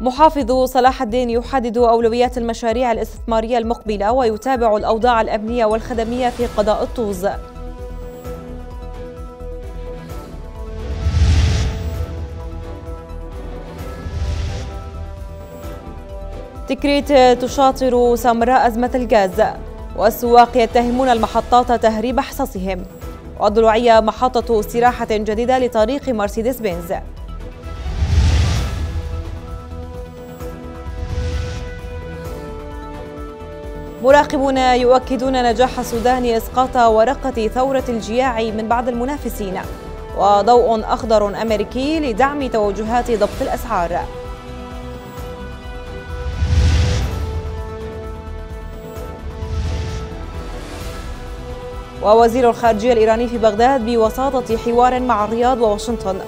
محافظ صلاح الدين يحدد أولويات المشاريع الاستثمارية المقبلة ويتابع الأوضاع الأمنية والخدمية في قضاء الطوز. تكريت تشاطر سامراء أزمة الغاز والسواق يتهمون المحطات تهريب حصصهم والضلوعية محطة استراحة جديدة لطريق مرسيدس بنز. مراقبون يؤكدون نجاح السودان إسقاط ورقة ثورة الجياع من بعض المنافسين. وضوء أخضر أمريكي لدعم توجهات ضبط الأسعار. ووزير الخارجية الإيراني في بغداد بوساطة حوار مع الرياض وواشنطن.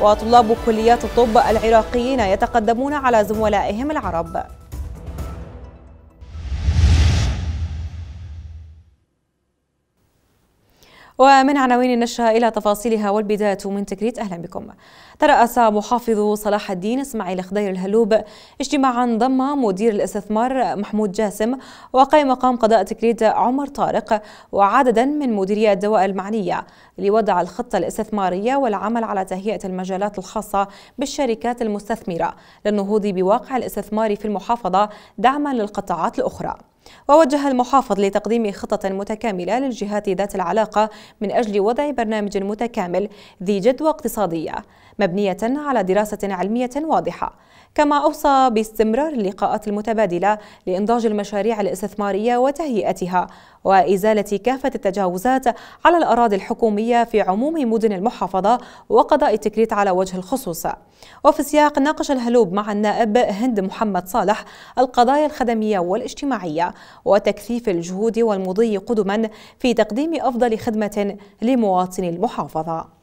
وطلاب كليات الطب العراقيين يتقدمون على زملائهم العرب. ومن عناوين النشرة إلى تفاصيلها والبداية من تكريت أهلا بكم. ترأس محافظ صلاح الدين إسماعيل خضير الهلوب اجتماعا ضم مدير الاستثمار محمود جاسم وقائم مقام قضاء تكريت عمر طارق وعددا من مديري الدواء المعنية لوضع الخطة الاستثمارية والعمل على تهيئة المجالات الخاصة بالشركات المستثمرة للنهوض بواقع الاستثمار في المحافظة دعما للقطاعات الأخرى. ووجه المحافظ لتقديم خطة متكاملة للجهات ذات العلاقة من أجل وضع برنامج متكامل ذي جدوى اقتصادية. مبنية على دراسة علمية واضحة. كما أوصى باستمرار اللقاءات المتبادلة لإنضاج المشاريع الاستثمارية وتهيئتها وإزالة كافة التجاوزات على الأراضي الحكومية في عموم مدن المحافظة وقضاء التكريت على وجه الخصوص. وفي السياق ناقش الهلوب مع النائب هند محمد صالح القضايا الخدمية والاجتماعية وتكثيف الجهود والمضي قدما في تقديم أفضل خدمة لمواطني المحافظة.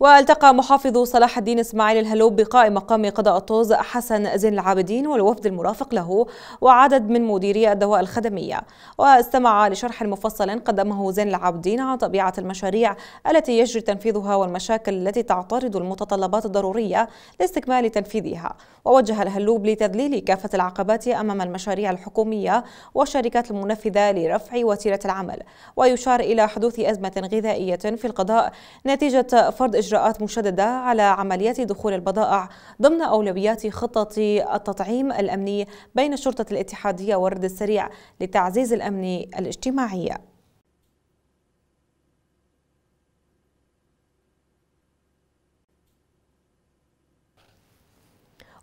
والتقى محافظ صلاح الدين إسماعيل الهلوب بقائم مقام قضاء الطوز حسن زين العابدين والوفد المرافق له وعدد من مديري الدواء الخدمية. واستمع لشرح مفصل قدمه زين العابدين عن طبيعة المشاريع التي يجري تنفيذها والمشاكل التي تعترض المتطلبات الضرورية لاستكمال تنفيذها. ووجه الهلوب لتذليل كافة العقبات أمام المشاريع الحكومية والشركات المنفذة لرفع وتيرة العمل. ويشار إلى حدوث أزمة غذائية في القضاء نتيجة فرض إجراءات مشددة على عمليات دخول البضائع ضمن أولويات خطة التطعيم الأمني بين الشرطة الاتحادية والرد السريع لتعزيز الأمن الاجتماعي.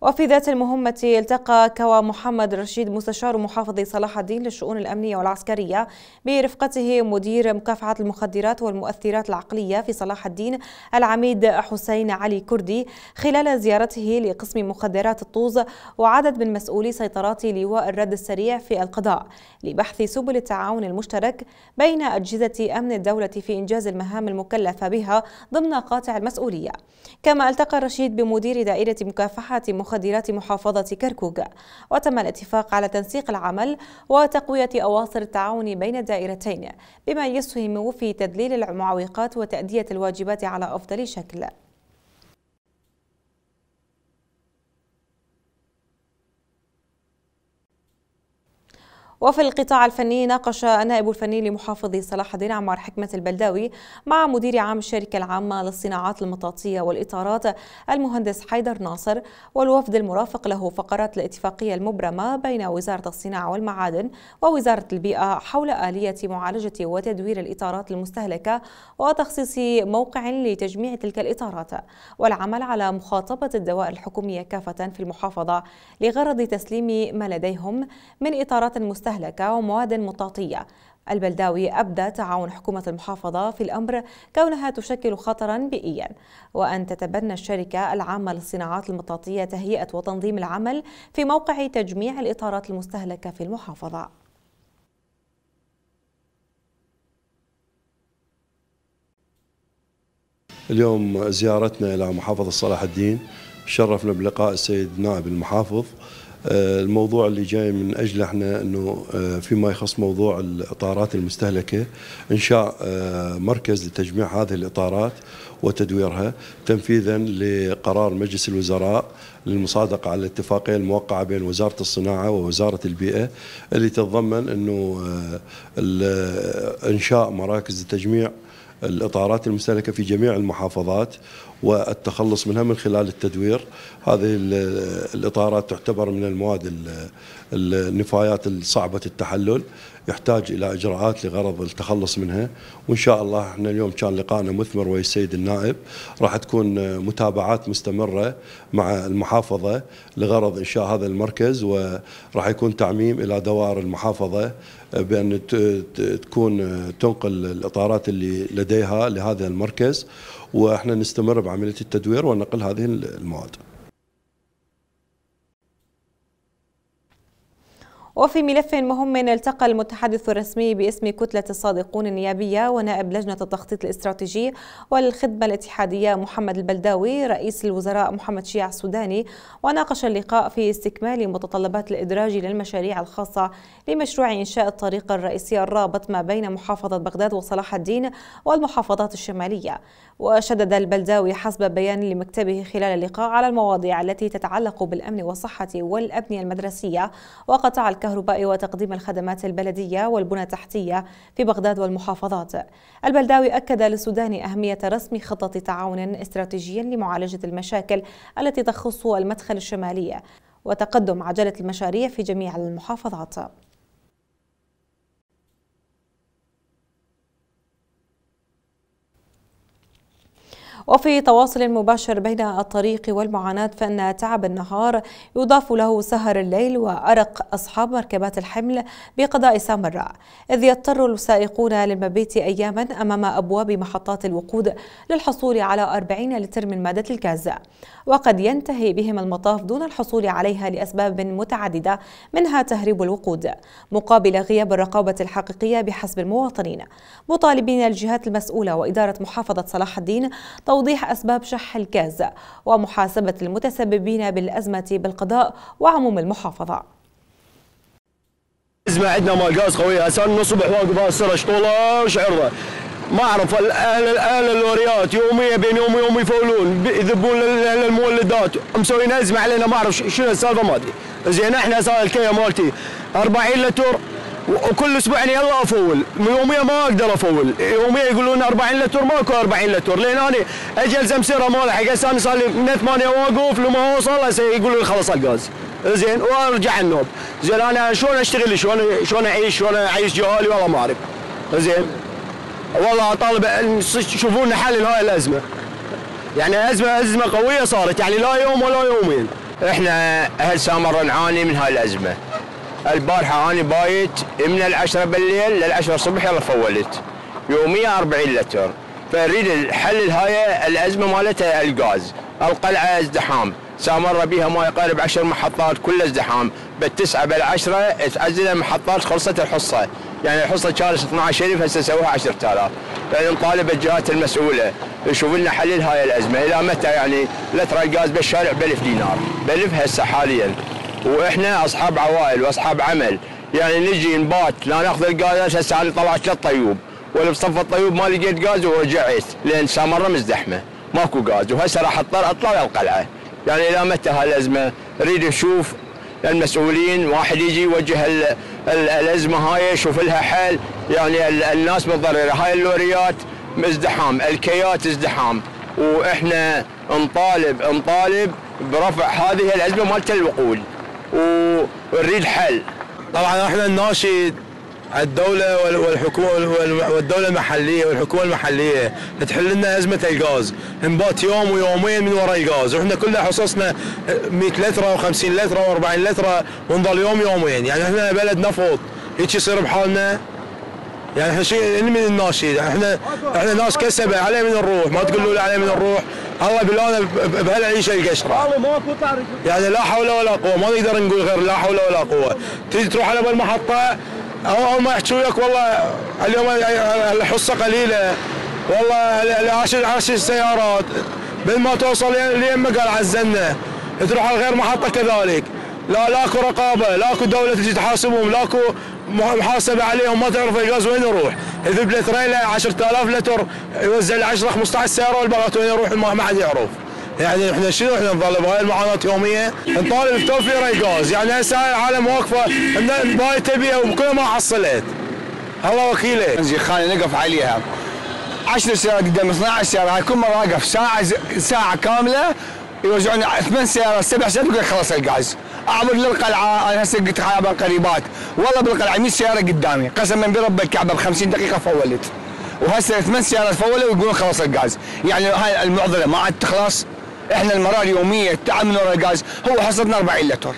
وفي ذات المهمة التقى كوا محمد رشيد مستشار محافظ صلاح الدين للشؤون الأمنية والعسكرية برفقته مدير مكافحة المخدرات والمؤثرات العقلية في صلاح الدين العميد حسين علي كردي خلال زيارته لقسم مخدرات الطوز وعدد من مسؤولي سيطرات لواء الرد السريع في القضاء لبحث سبل التعاون المشترك بين أجهزة أمن الدولة في إنجاز المهام المكلفة بها ضمن قاطع المسؤولية. كما ألتقى رشيد بمدير دائرة مكافحة مخدرات محافظة كركوك. وتم الاتفاق على تنسيق العمل وتقوية أواصر التعاون بين الدائرتين بما يسهم في تذليل المعوقات وتأدية الواجبات على أفضل شكل. وفي القطاع الفني ناقش النائب الفني لمحافظ صلاح الدين عمار حكمة البلداوي مع مدير عام الشركة العامة للصناعات المطاطية والإطارات المهندس حيدر ناصر والوفد المرافق له فقرات الاتفاقية المبرمة بين وزارة الصناعة والمعادن ووزارة البيئة حول آلية معالجة وتدوير الإطارات المستهلكة وتخصيص موقع لتجميع تلك الإطارات والعمل على مخاطبة الدوائر الحكومية كافة في المحافظة لغرض تسليم ما لديهم من إطارات مستهلكة المستهلكة ومواد مطاطية. البلداوي أبدى تعاون حكومة المحافظة في الأمر كونها تشكل خطرا بيئيا. وأن تتبنى الشركة العامة للصناعات المطاطية تهيئة وتنظيم العمل في موقع تجميع الإطارات المستهلكة في المحافظة. اليوم زيارتنا إلى محافظة صلاح الدين شرفنا بلقاء السيد نائب المحافظ الموضوع اللي جاي من اجله إحنا إنه آه، فيما يخص موضوع الإطارات المستهلكة انشاء آه، مركز لتجميع هذه الإطارات وتدويرها تنفيذا لقرار مجلس الوزراء للمصادقة على الاتفاقية الموقعة بين وزارة الصناعة ووزارة البيئة اللي تتضمن إنه إنشاء مراكز لتجميع الإطارات المستهلكة في جميع المحافظات والتخلص منها من خلال التدوير. هذه الإطارات تعتبر من المواد النفايات الصعبة التحلل يحتاج إلى إجراءات لغرض التخلص منها. وإن شاء الله إحنا اليوم كان لقائنا مثمر ويا السيد النائب. راح تكون متابعات مستمرة مع المحافظة لغرض إنشاء هذا المركز وراح يكون تعميم إلى دوائر المحافظة بأن تكون تنقل الإطارات اللي لديها لهذا المركز وإحنا نستمر بعملية التدوير ونقل هذه المواد. وفي ملف مهم التقى المتحدث الرسمي باسم كتلة الصادقون النيابية ونائب لجنة التخطيط الاستراتيجي والخدمة الاتحادية محمد البلداوي رئيس الوزراء محمد شيع السوداني. وناقش اللقاء في استكمال متطلبات الإدراج للمشاريع الخاصة لمشروع إنشاء الطريق الرئيسي الرابط ما بين محافظة بغداد وصلاح الدين والمحافظات الشمالية. وشدد البلداوي حسب بيان لمكتبه خلال اللقاء على المواضيع التي تتعلق بالأمن والصحة والأبنية المدرسية وقطاع الكهرباء وتقديم الخدمات البلدية والبنى التحتية في بغداد والمحافظات. البلداوي أكد للسودان أهمية رسم خطة تعاون استراتيجي لمعالجة المشاكل التي تخص المدخل الشمالي وتقدم عجلة المشاريع في جميع المحافظات. وفي تواصل مباشر بين الطريق والمعاناة فإن تعب النهار يضاف له سهر الليل وأرق أصحاب مركبات الحمل بقضاء سامراء. إذ يضطر السائقون للمبيت أياما أمام أبواب محطات الوقود للحصول على 40 لتر من مادة الغاز. وقد ينتهي بهم المطاف دون الحصول عليها لأسباب متعددة منها تهريب الوقود مقابل غياب الرقابة الحقيقية بحسب المواطنين. مطالبين الجهات المسؤولة وإدارة محافظة صلاح الدين توضيح أسباب شح الغاز ومحاسبة المتسببين بالأزمة بالقضاء وعموم المحافظة. أزمة عندنا مال غاز قوية من الصبح واقف السرش طوله وش عرضه ما أعرف أهل اللوريات يوميا بين يوم ويوم يفولون يذبون للمولدات. مسوين ازمه علينا ما أعرف شنو السالفة ما أدري. زين إحنا صار الكيه مالتي. 40 لتر وكل أسبوعين يلا أفول. يوميا ما أقدر أفول. يوميا يقولون 40 لتر ماكو 40 لتر. لين أنا أجي ألزم سيرة مال حق هسه صار لي من 8 واقف لما اوصل هسه يقولوا لي خلص الغاز. زين وأرجع النوم. زين أنا شلون أشتغل؟ شلون شلون أعيش؟ شلون أعيش جوالي؟ والله ما أعرف. زين. والله طالب تشوفون حل لهاي الأزمة. يعني ازمه أزمة قوية صارت. يعني لا يوم ولا يومين. إحنا أهل سامر نعاني من هاي الأزمة. البارحة أنا بايت من العشرة بالليل للعشرة الصبح يلا فولت. يوميا 40 لتر. فنريد حل هاي الأزمة مالتها الغاز. القلعة ازدحام. سامر بها ما يقارب عشر محطات كلها ازدحام. بالتسعة بالعشرة تعزل المحطات خلصت الحصة. يعني الحصة كانت 12000 هسه سووها 10000 يعني نطالب الجهات المسؤولة. يشوف لنا حل هاي الأزمة. إلى متى يعني؟ لتر الغاز بالشارع ب 1000 دينار. ب 1000 هسه حاليا. وإحنا أصحاب عوائل وأصحاب عمل. يعني نجي نبات لا نأخذ الغاز هسه أنا طلعت للطيوب ولا بصف الطيوب ما لقيت غاز ورجعت لأن سامره مزدحمة. ماكو غاز وهسه راح اضطر اطلع للقلعه يعني إلى متى هاي الازمه نريد نشوف المسؤولين واحد يجي يوجه الأزمة هاي يشوف لها حل. يعني الناس متضررة. هاي اللوريات ازدحام الكيات ازدحام. وإحنا نطالب نطالب برفع هذه الأزمة مالت الوقود. ونريد حل طبعا إحنا الناشد الدولة والحكومة والدولة المحلية والحكومة المحلية تحل لنا أزمة الغاز. نبات يوم ويومين من وراء الغاز. وإحنا كلنا حصصنا 100 لترة و50 لترة و40 لترة ونضل يوم يومين. يعني إحنا بلد نفط هيك يصير بحالنا. يعني إحنا شيء من الناشي إحنا إحنا ناس كسبه عليه من الروح. ما تقولوا لي عليه من الروح. الله بلانا بهالعيشة القشرة. يعني لا حول ولا قوة. ما نقدر نقول غير لا حول ولا قوة. تيجي تروح على بالمحطة اول ما يحكوا لك والله اليوم الحصة قليلة. والله العشر عشر السيارات. بين ما توصل لين مقال عزلنا تروح على غير محطة كذلك. لا لاكو رقابة لاكو دولة تجي تحاسبهم لاكو محاسبه عليهم ما تعرف الغاز وين يروح. يذب له تريلا 10000 لتر يوزع له 10 15 سيارة والباقات وين يروح؟ ما حد يعرف. يعني إحنا شنو؟ إحنا نظل بهاي المعاناة يوميه نطالب بتوفير الغاز يعني هسه العالم واقفة باي تبيها وكل ما حصلت. الله وكيلك. خلينا نقف عليها. 10 سيارات قدام 12 سيارة. هاي كل مرة أقف ساعة ساعة كاملة يوزعون ثمان سيارات سبع سيارات يقول خلص الغاز. اعبر للقلعه أنا هسه قلت حيابا قريبات والله بالقلعة 100 سيارة قدامي. قسما برب الكعبة ب 50 دقيقة فولت. وهسه ثمان سيارات فولوا ويقولون خلص الغاز. يعني هاي المعضلة ما عاد تخلص. إحنا المراه اليوميه التعب من الغاز. هو حصلنا 40 لتر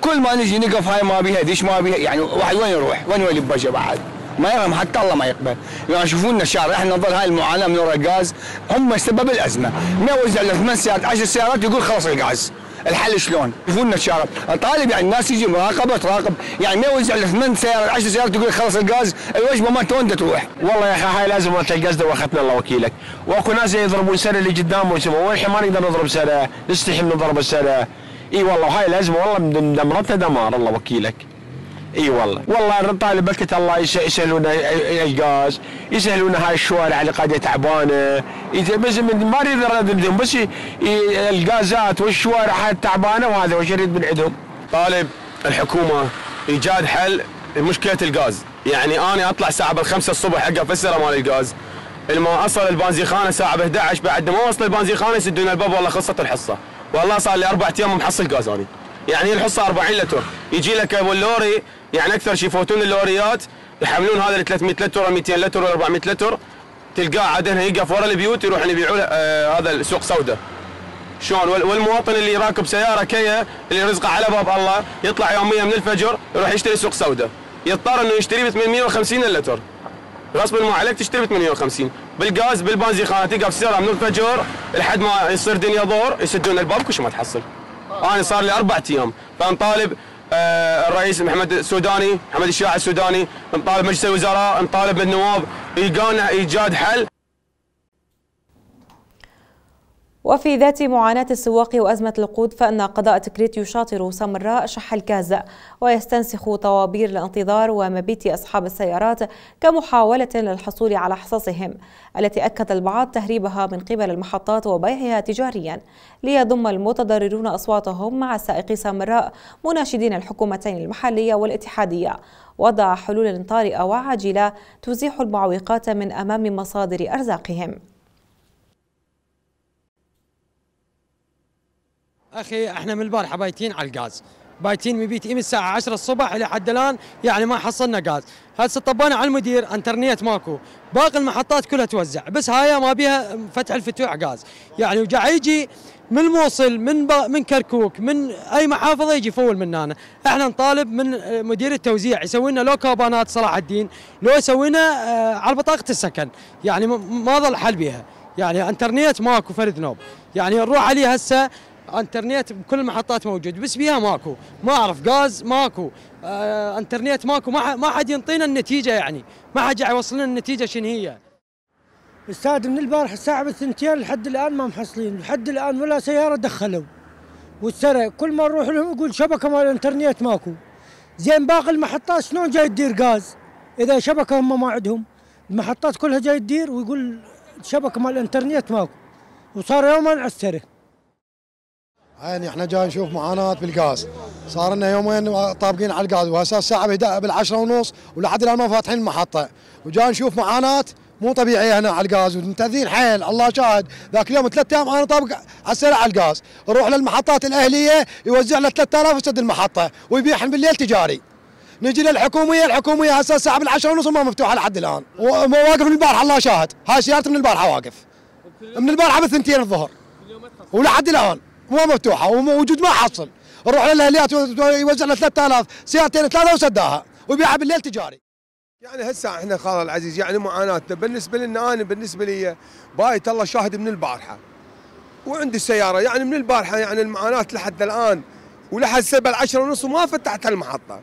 كل ما نجي نقف هاي ما بيها ديش ما بيها يعني واحد وين يروح؟ وين يولي بوجه بعد؟ ما يرحم حتى الله ما يقبل. يعني يشوفونا الشارع إحنا نظل هاي المعاناة من وراء الغاز. هم سبب الأزمة. ما يوزع له ثمان سيارات 10 سيارات يقول خلص الغاز. الحل شلون؟ يشوفونا الشارع طالب يعني الناس تجي مراقبة تراقب. يعني ما يوزع ثمان سيارات 10 سيارات يقول خلص الغاز الوجبة ما وين تروح؟ والله يا أخي هاي لازم مالت الغاز دوختنا الله وكيلك. وأكو ناس يضربون سنه اللي قدام ويسمون والحين ما نقدر نضرب سنه نستحي من ضرب السنة إي والله هاي الازمه والله دمرتنا دمار الله وكيلك. إي والله. والله طالب بلكة الله يسهلون الغاز يسهلون هاي الشوارع اللي قاعدة تعبانه بس ما نريد نرددهم بس الغازات والشوارع هاي تعبانه وهذا وش يريد من عندهم. طالب الحكومة إيجاد حل لمشكلة الغاز. يعني أنا أطلع ساعه بالخمسة الصبح اقف السره مال الغاز. لما أصل البنزيخانة ساعه ب 11 بعد ما وصل البنزيخانة يسدون الباب والله خلصت الحصة. والله صار لي أربع أيام محصل غاز أنا. يعني الحصة 40 لتر. يجي لك أبو اللوري يعني أكثر شيء يفوتون اللوريات يحملون هذا ال 300 لتر ولا 200 لتر ولا 400 لتر تلقاه عاده يقف ورا البيوت يروحون يبيعوا آه هذا السوق سوداء. شلون؟ والمواطن اللي راكب سيارة كيا اللي رزقه على باب الله يطلع يوميا من الفجر يروح يشتري سوق سوداء. يضطر إنه يشتري ب 850 لتر غصبا ما عليك تشتري ب 850 بالغاز بالبنزيخانه تقف سيارة من الفجر لحد ما يصير دنيا ظهر يسدون الباب كل ما تحصل. أنا صار لي أربع أيام. فنطالب آه الرئيس محمد السوداني محمد الشاع السوداني نطالب مجلس الوزراء نطالب بالنواب يلقانا إيجاد حل. وفي ذات معاناة السواق وأزمة الوقود فإن قضاء تكريت يشاطر سامراء شح الكاز ويستنسخ طوابير الانتظار ومبيت أصحاب السيارات كمحاولة للحصول على حصصهم التي أكد البعض تهريبها من قبل المحطات وبيعها تجاريا ليضم المتضررون أصواتهم مع سائقي سامراء مناشدين الحكومتين المحلية والاتحادية. وضع حلول طارئة وعاجلة تزيح المعوقات من أمام مصادر أرزاقهم. أخي إحنا من البارحة بايتين على الغاز. بايتين من الساعة 10 الصبح لحد الآن يعني ما حصلنا غاز. هسه طبانا على المدير؟ انترنت ماكو. باقي المحطات كلها توزع. بس هاي ما بيها فتح الفتوح غاز. يعني وجا يجي من الموصل من من كركوك من أي محافظة يجي يفول من هنا. إحنا نطالب من مدير التوزيع يسوي لنا لو كابانات صلاح الدين لو يسوي لنا آه، على بطاقة السكن. يعني ما ظل حل بها يعني انترنت ماكو فرد نوب. يعني نروح عليه هسه. انترنت بكل المحطات موجود بس بيها ماكو. ما أعرف غاز ماكو. آه انترنت ماكو. ما ما حد ينطينا النتيجة يعني. ما حد يوصل لنا النتيجة شنو هي. أستاذ من البارح الساعة بالثنتين لحد الآن ما محصلين. لحد الآن ولا سيارة دخلوا. والسرع كل ما نروح لهم يقول شبكة مال الانترنت ماكو. زين باقي المحطات شلون جاي تدير غاز؟ إذا شبكة هم ما عندهم. المحطات كلها جاي تدير ويقول شبكة مال الانترنت ماكو. وصار يوما على السرع يعني إحنا جاي نشوف معاناة بالغاز. صار لنا يومين طابقين على الغاز وهسه الساعة بالعشرة ونص ولحد الآن ما فاتحين المحطة. وجاي نشوف معاناة مو طبيعية هنا على الغاز ومنتظرين حيل الله شاهد. ذاك اليوم ثلاث أيام أنا طابق على السريع على الغاز. نروح للمحطات الأهلية يوزع لنا 3000 يسد المحطة ويبيعهم بالليل تجاري. نجي للحكومية الحكومية هسه الساعة بالعشرة ونص ما مفتوحة لحد الآن. واقف من البارحة الله شاهد. هاي سيارتي من البارحة واقف. من البارحة بالثنتين الظهر. ولحد الآن. مو مفتوحة وموجود ما حصل. نروح للأهليات يوزع لنا 3000 سيارتين ثلاثة وسداها ويبيعها بالليل تجاري. يعني هسه إحنا خال العزيز يعني معاناتنا. بالنسبة لنا أنا بالنسبة لي بايت الله شاهد من البارحة. وعندي السياره يعني من البارحة يعني المعاناة لحد الآن ولحد سبع العشرة ونص وما فتحت المحطة.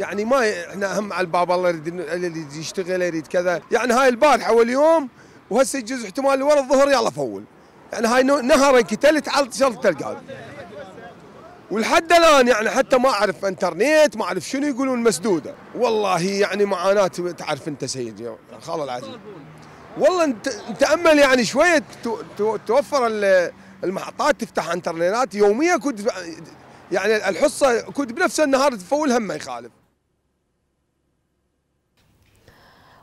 يعني ما إحنا هم على الباب الله يريد اللي يشتغل يريد كذا. يعني هاي البارحة واليوم وهسه يجوز احتمال ورا الظهر يلا فول. يعني هاي نهر انكتلت على شرطه القاز ولحد الآن يعني حتى ما أعرف إنترنت ما أعرف شنو يقولون مسدودة. والله يعني معاناة تعرف أنت سيد خال العزيز. والله انت تامل يعني شوية توفر المحطات تفتح انترنتات يوميا كنت يعني الحصة كنت بنفس النهار تفول هم ما يخالف.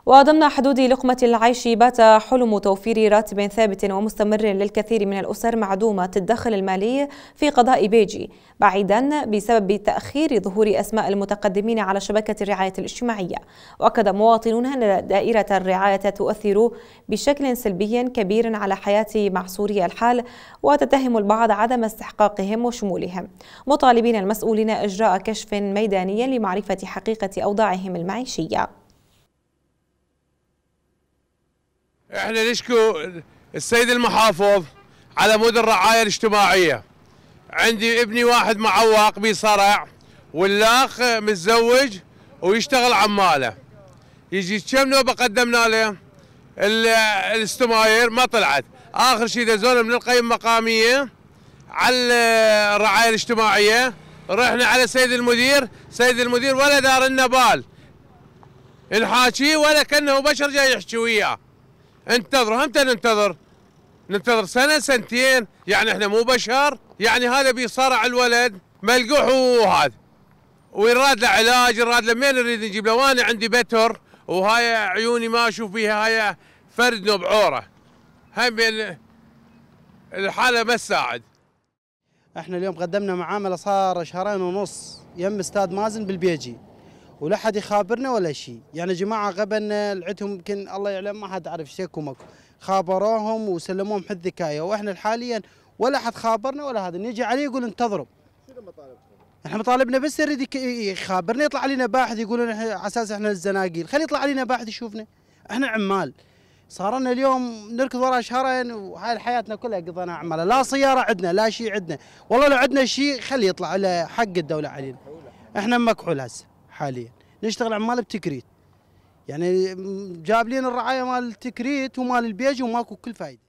وضمن حدود لقمة العيش بات حلم توفير راتب ثابت ومستمر للكثير من الأسر معدومة الدخل المالي في قضاء بيجي بعيدا بسبب تأخير ظهور أسماء المتقدمين على شبكة الرعاية الاجتماعية. وأكد مواطنون أن دائرة الرعاية تؤثر بشكل سلبي كبير على حياة معسوري الحال وتتهم البعض عدم استحقاقهم وشمولهم. مطالبين المسؤولين إجراء كشف ميداني لمعرفة حقيقة أوضاعهم المعيشية. إحنا نشكو السيد المحافظ على مود الرعاية الاجتماعية. عندي ابني واحد معوق بصرع والاخ متزوج ويشتغل عماله. يجي كم نوبة قدمنا له؟ الاستماير ما طلعت. آخر شيء دزونا من القيم المقاميه على الرعاية الاجتماعية رحنا على سيد المدير. سيد المدير ولا دار لنا بال نحاكيه ولا كأنه بشر جاي يحكي وياه. انتظروا همتى ننتظر ننتظر سنة سنتين. يعني إحنا مو بشر. يعني هذا بيصارع الولد. ملقوح وهذا. ويراد له علاج يراد له مين نريد نجيب له؟ وأنا عندي بتر. وهاي عيوني ما أشوف بيها هاي فرد بعوره هم الحالة ما تساعد. إحنا اليوم قدمنا معاملة صار شهرين ونص. يم أستاذ مازن بالبيجي. ولا حد يخابرنا ولا شيء يعني جماعة قبلنا لعتهم يمكن الله يعلم ما حد عرف إيش ماكو. خابروهم وسلموهم حد ذكايه وإحنا حاليا ولا حد خابرنا ولا هذا. نجي عليه يقول انتظروا. شنو مطالبكم؟ إحنا مطالبنا بس يريد يخابرنا يطلع علينا باحث يقولون على أساس إحنا الزناقيل. خلي يطلع علينا باحث يشوفنا. إحنا عمال. صار لنا اليوم نركض ورا شهرين وهاي حياتنا كلها قضينا عماله لا سياره عندنا لا شيء عندنا. والله لو عندنا شيء خلي يطلع على حق الدولة علينا. إحنا مكحول هسه. حاليا. نشتغل عمال بتكريت. يعني جاب لنا الرعاية مال التكريت ومال البيج وماكو كل فايدة.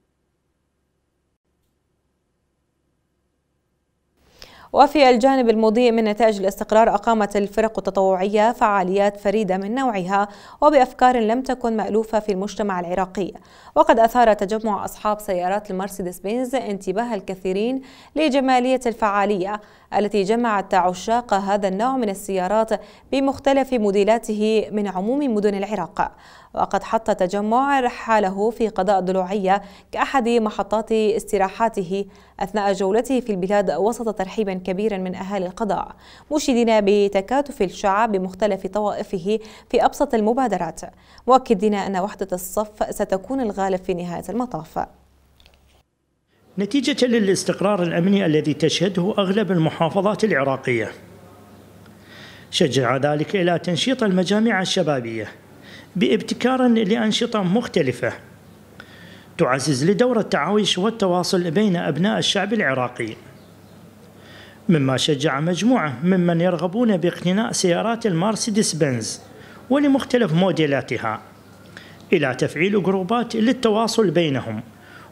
وفي الجانب المضيء من نتائج الاستقرار أقامت الفرق التطوعية فعاليات فريدة من نوعها وبأفكار لم تكن مألوفة في المجتمع العراقي. وقد أثار تجمع أصحاب سيارات المرسيدس بنز انتباه الكثيرين لجمالية الفعالية. التي جمعت عشاق هذا النوع من السيارات بمختلف موديلاته من عموم مدن العراق. وقد حط تجمع رحاله في قضاء الضلوعية كأحد محطات استراحاته أثناء جولته في البلاد وسط ترحيب كبير من أهالي القضاء مشيدين بتكاتف الشعب بمختلف طوائفه في أبسط المبادرات. مؤكدين أن وحدة الصف ستكون الغالب في نهاية المطاف. نتيجة للاستقرار الأمني الذي تشهده أغلب المحافظات العراقية. شجع ذلك إلى تنشيط المجامع الشبابية بابتكار لأنشطة مختلفة تعزز لدور التعايش والتواصل بين أبناء الشعب العراقي. مما شجع مجموعة ممن يرغبون باقتناء سيارات المرسيدس بنز ولمختلف موديلاتها إلى تفعيل جروبات للتواصل بينهم.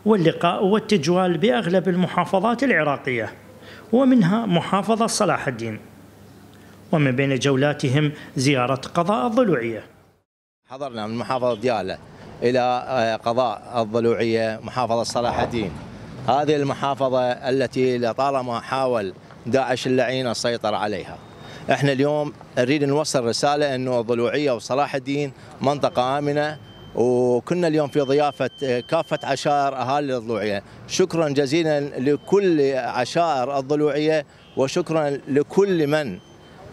واللقاء والتجوال بأغلب المحافظات العراقية ومنها محافظة صلاح الدين. ومن بين جولاتهم زيارة قضاء الضلوعية. حضرنا من محافظة ديالى إلى آه، قضاء الضلوعية محافظة صلاح الدين. هذه المحافظة التي لطالما حاول داعش اللعين السيطرة عليها. إحنا اليوم نريد نوصل رسالة انه الضلوعية وصلاح الدين منطقة آمنة وكنا اليوم في ضيافة آه، كافة عشائر أهالي الضلوعية. شكرا جزيلا لكل عشائر الضلوعية وشكرا لكل من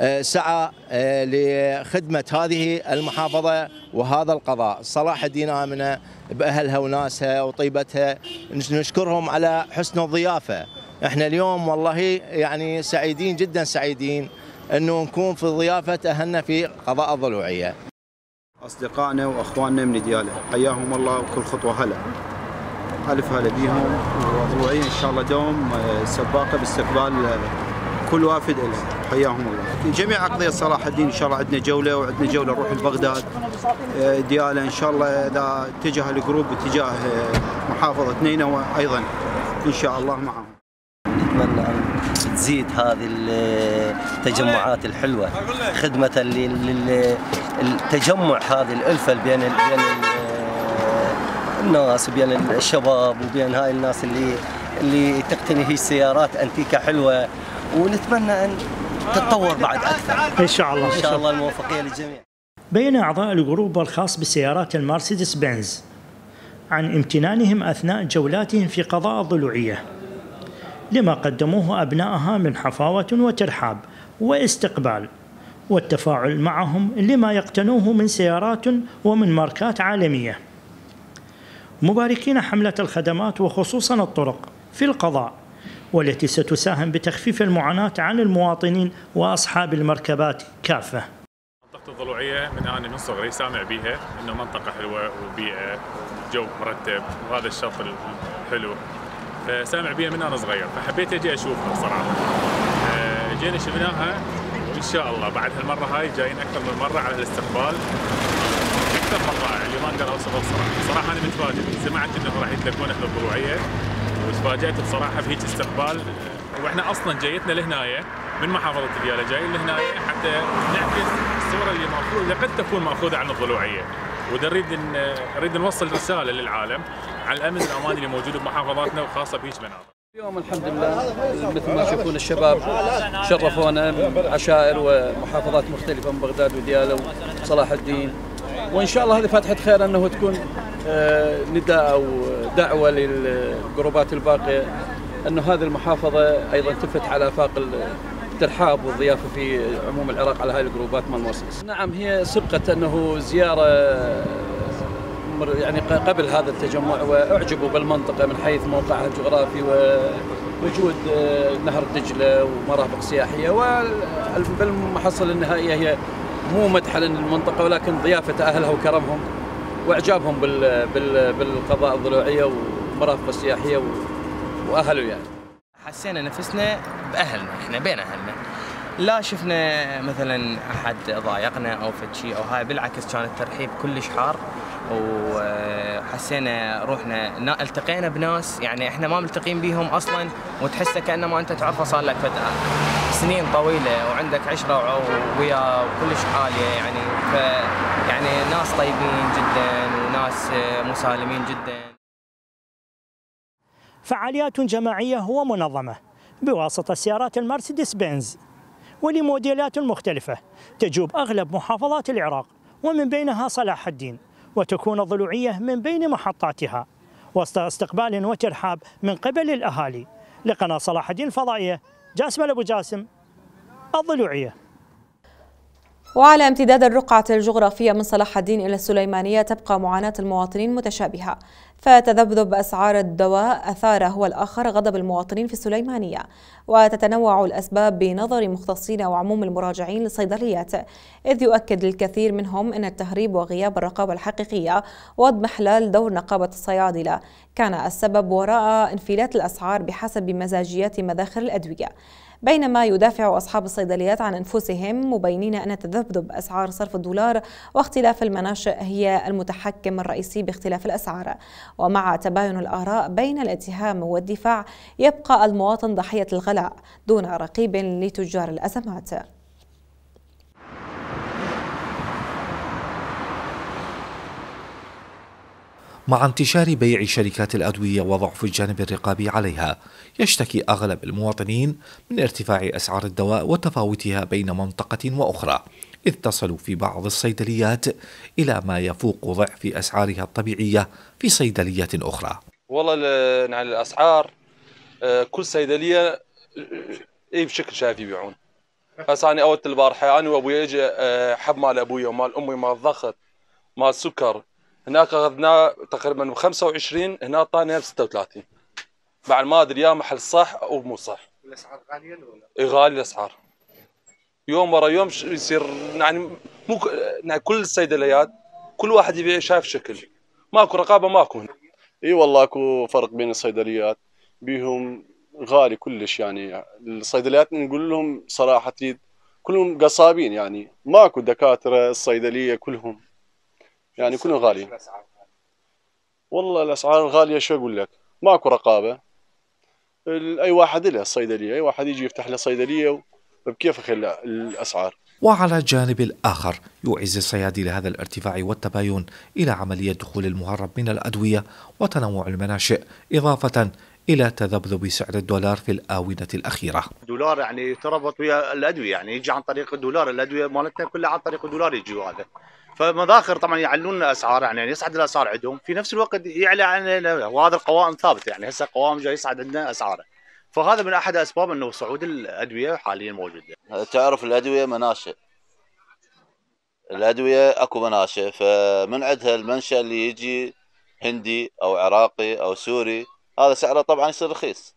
آه، سعى آه، لخدمة هذه المحافظة وهذا القضاء. صلاح الدين آمنة بأهلها وناسها وطيبتها. نشكرهم على حسن الضيافة. إحنا اليوم والله يعني سعيدين جدا سعيدين إنه نكون في ضيافة أهلنا في قضاء الضلوعية. أصدقائنا وأخواننا من دياله حياهم الله وكل خطوة هلا. ألف هلا بيهم. وضلوعيه إن شاء الله دوم آه، سباقة باستقبال كل وافد لها حياهم الله. جميع أقضية صلاح الدين إن شاء الله عندنا جولة وعندنا جولة نروح لبغداد آه، ديالة إن شاء الله إذا اتجه الجروب اتجاه آه، محافظة نينوى أيضا إن شاء الله معهم. تزيد هذه التجمعات الحلوة. خدمة للتجمع هذه الألفة بين بين الناس وبين الشباب وبين هاي الناس اللي اللي تقتني هي سيارات انتيكه حلوة ونتمنى أن تتطور بعد أكثر. إن شاء الله. إن شاء الله الموفقيه للجميع. بين أعضاء الجروب الخاص بسيارات المرسيدس بنز عن امتنانهم أثناء جولاتهم في قضاء الضلوعية. لما قدموه ابنائها من حفاوة وترحاب واستقبال والتفاعل معهم لما يقتنوه من سيارات ومن ماركات عالمية. مباركين حملة الخدمات وخصوصا الطرق في القضاء والتي ستساهم بتخفيف المعاناة عن المواطنين وأصحاب المركبات كافة. منطقة الضلوعية من أنا من صغري سامع بيها إنه منطقة حلوة وبيئة وجو مرتب وهذا الشط الحلو. فسامع بيها من أنا صغير فحبيت أجي أشوفها بصراحة آه، جينا شفناها وإن شاء الله بعد هالمرة هاي جايين أكثر من مرة على الاستقبال أكثر من رائع اللي ما أقدر أوصفه بصراحة صراحة أنا متفاجئ سمعت إنه راح يتلقون إحدى الضلوعية وتفاجأت بصراحة بهيك استقبال. وإحنا أصلا جايتنا لهنايا من محافظة ديالى جايين لهنايا حتى نعكس الصورة اللي المفروض اللي قد تكون مأخوذة عن الضلوعية. ونريد نريد نوصل رسالة للعالم. عن الأمن والأمان اللي موجود بمحافظاتنا وخاصة بهيك مناطق. اليوم الحمد لله مثل ما تشوفون الشباب شرفونا عشائر ومحافظات مختلفة من بغداد وديالى وصلاح الدين وإن شاء الله هذه فاتحة خير أنه تكون آه، نداء أو دعوة للجروبات الباقية أنه هذه المحافظة أيضا تفتح على افاق الترحاب والضيافة في عموم العراق على هذه الجروبات مال. نعم هي سبقت أنه زيارة يعني قبل هذا التجمع وأعجبوا بالمنطقة من حيث موقعها الجغرافي ووجود آه، نهر دجلة ومرافق سياحية والمحصله النهائية هي مو مدحا للمنطقه ولكن ضيافة أهلها وكرمهم وإعجابهم بال بال بالقضاء الضلوعية والمرافق السياحية وأهله يعني. حسينا نفسنا بأهلنا إحنا بين أهلنا. لا شفنا مثلا أحد ضايقنا أو شيء أو هاي بالعكس كان الترحيب كلش حار وحسينا روحنا التقينا بناس يعني إحنا ما ملتقين بيهم أصلا وتحسه كانما أنت تعرفه صار لك فتره سنين طويلة وعندك عشرة وياه وكلش عالية يعني. ف يعني ناس طيبين جدا وناس مسالمين جدا. فعاليات جماعية ومنظمه بواسطة سيارات المرسيدس بنز. ولموديلات مختلفة تجوب أغلب محافظات العراق ومن بينها صلاح الدين وتكون الضلوعية من بين محطاتها. وسط استقبال وترحاب من قبل الأهالي. لقناة صلاح الدين الفضائية جاسم أبو جاسم الضلوعية. وعلى امتداد الرقعة الجغرافية من صلاح الدين إلى السليمانية تبقى معاناة المواطنين متشابهة. فتذبذب أسعار الدواء. أثار هو الآخر غضب المواطنين في السليمانية. وتتنوع الأسباب بنظر مختصين وعموم المراجعين للصيدليات. إذ يؤكد الكثير منهم أن التهريب وغياب الرقابة الحقيقية واضمحلال دور نقابة الصيادلة. كان السبب وراء انفلات الأسعار بحسب مزاجيات مداخل الأدوية. بينما يدافع أصحاب الصيدليات عن أنفسهم مبينين أن تذبذب أسعار صرف الدولار واختلاف المناشئ هي المتحكم الرئيسي باختلاف الأسعار. ومع تباين الآراء بين الاتهام والدفاع يبقى المواطن ضحية الغلاء دون رقيب لتجار الأزمات. مع انتشار بيع شركات الأدوية وضعف الجانب الرقابي عليها. يشتكي أغلب المواطنين من ارتفاع أسعار الدواء وتفاوتها بين منطقة وأخرى. إذ تصل في بعض الصيدليات إلى ما يفوق ضعف أسعارها الطبيعية في صيدلية أخرى. والله يعني الأسعار آه، كل صيدلية اي بشكل شايف يبيعون. هسه أنا اول البارحة أنا وأبوي اجى آه، حب مال أبوي ومال أمي مال ضغط مال سكر هناك أخذناه تقريبا ب 25 هنا اعطانا ب 36 بعد ما أدري يا محل صح أو مو صح. الأسعار غالية ولا؟ اي غالي الأسعار. يوم ورا يوم يصير يعني مو يعني كل الصيدليات كل واحد يبيع شايف شكل. ماكو رقابة ماكو هنا. إي والله أكو فرق بين الصيدليات بيهم غالي كلش يعني. الصيدليات نقول لهم صراحة كلهم قصابين يعني. ماكو دكاترة الصيدليه كلهم. يعني كلهم غاليين. والله الأسعار غاليه شو أقول لك؟ ماكو رقابة. أي واحد له صيدليه أي واحد يجي يفتح له صيدلية بكيف يخلي الأسعار. وعلى الجانب الآخر يوعز الصيادي لهذا الارتفاع والتباين إلى عملية دخول المهرب من الأدوية وتنوع المناشئ إضافة إلى تذبذب سعر الدولار في الآونة الأخيرة. الدولار يعني يتربط ويا الأدوية يعني يجي عن طريق الدولار الأدوية مالتنا كلها عن طريق الدولار يجي هذا. فمذاخر طبعا يعلنون الأسعار يعني يصعد الأسعار عندهم. في نفس الوقت يعلى عن وهذا القوائم ثابته يعني هسه قوائم جاي يصعد عندنا أسعاره. فهذا من أحد أسباب إنه صعود الأدوية حاليا موجود تعرف الأدوية مناشئ. الأدوية أكو مناشئ فمن عندها المنشأ اللي يجي هندي أو عراقي أو سوري هذا سعره طبعا يصير رخيص.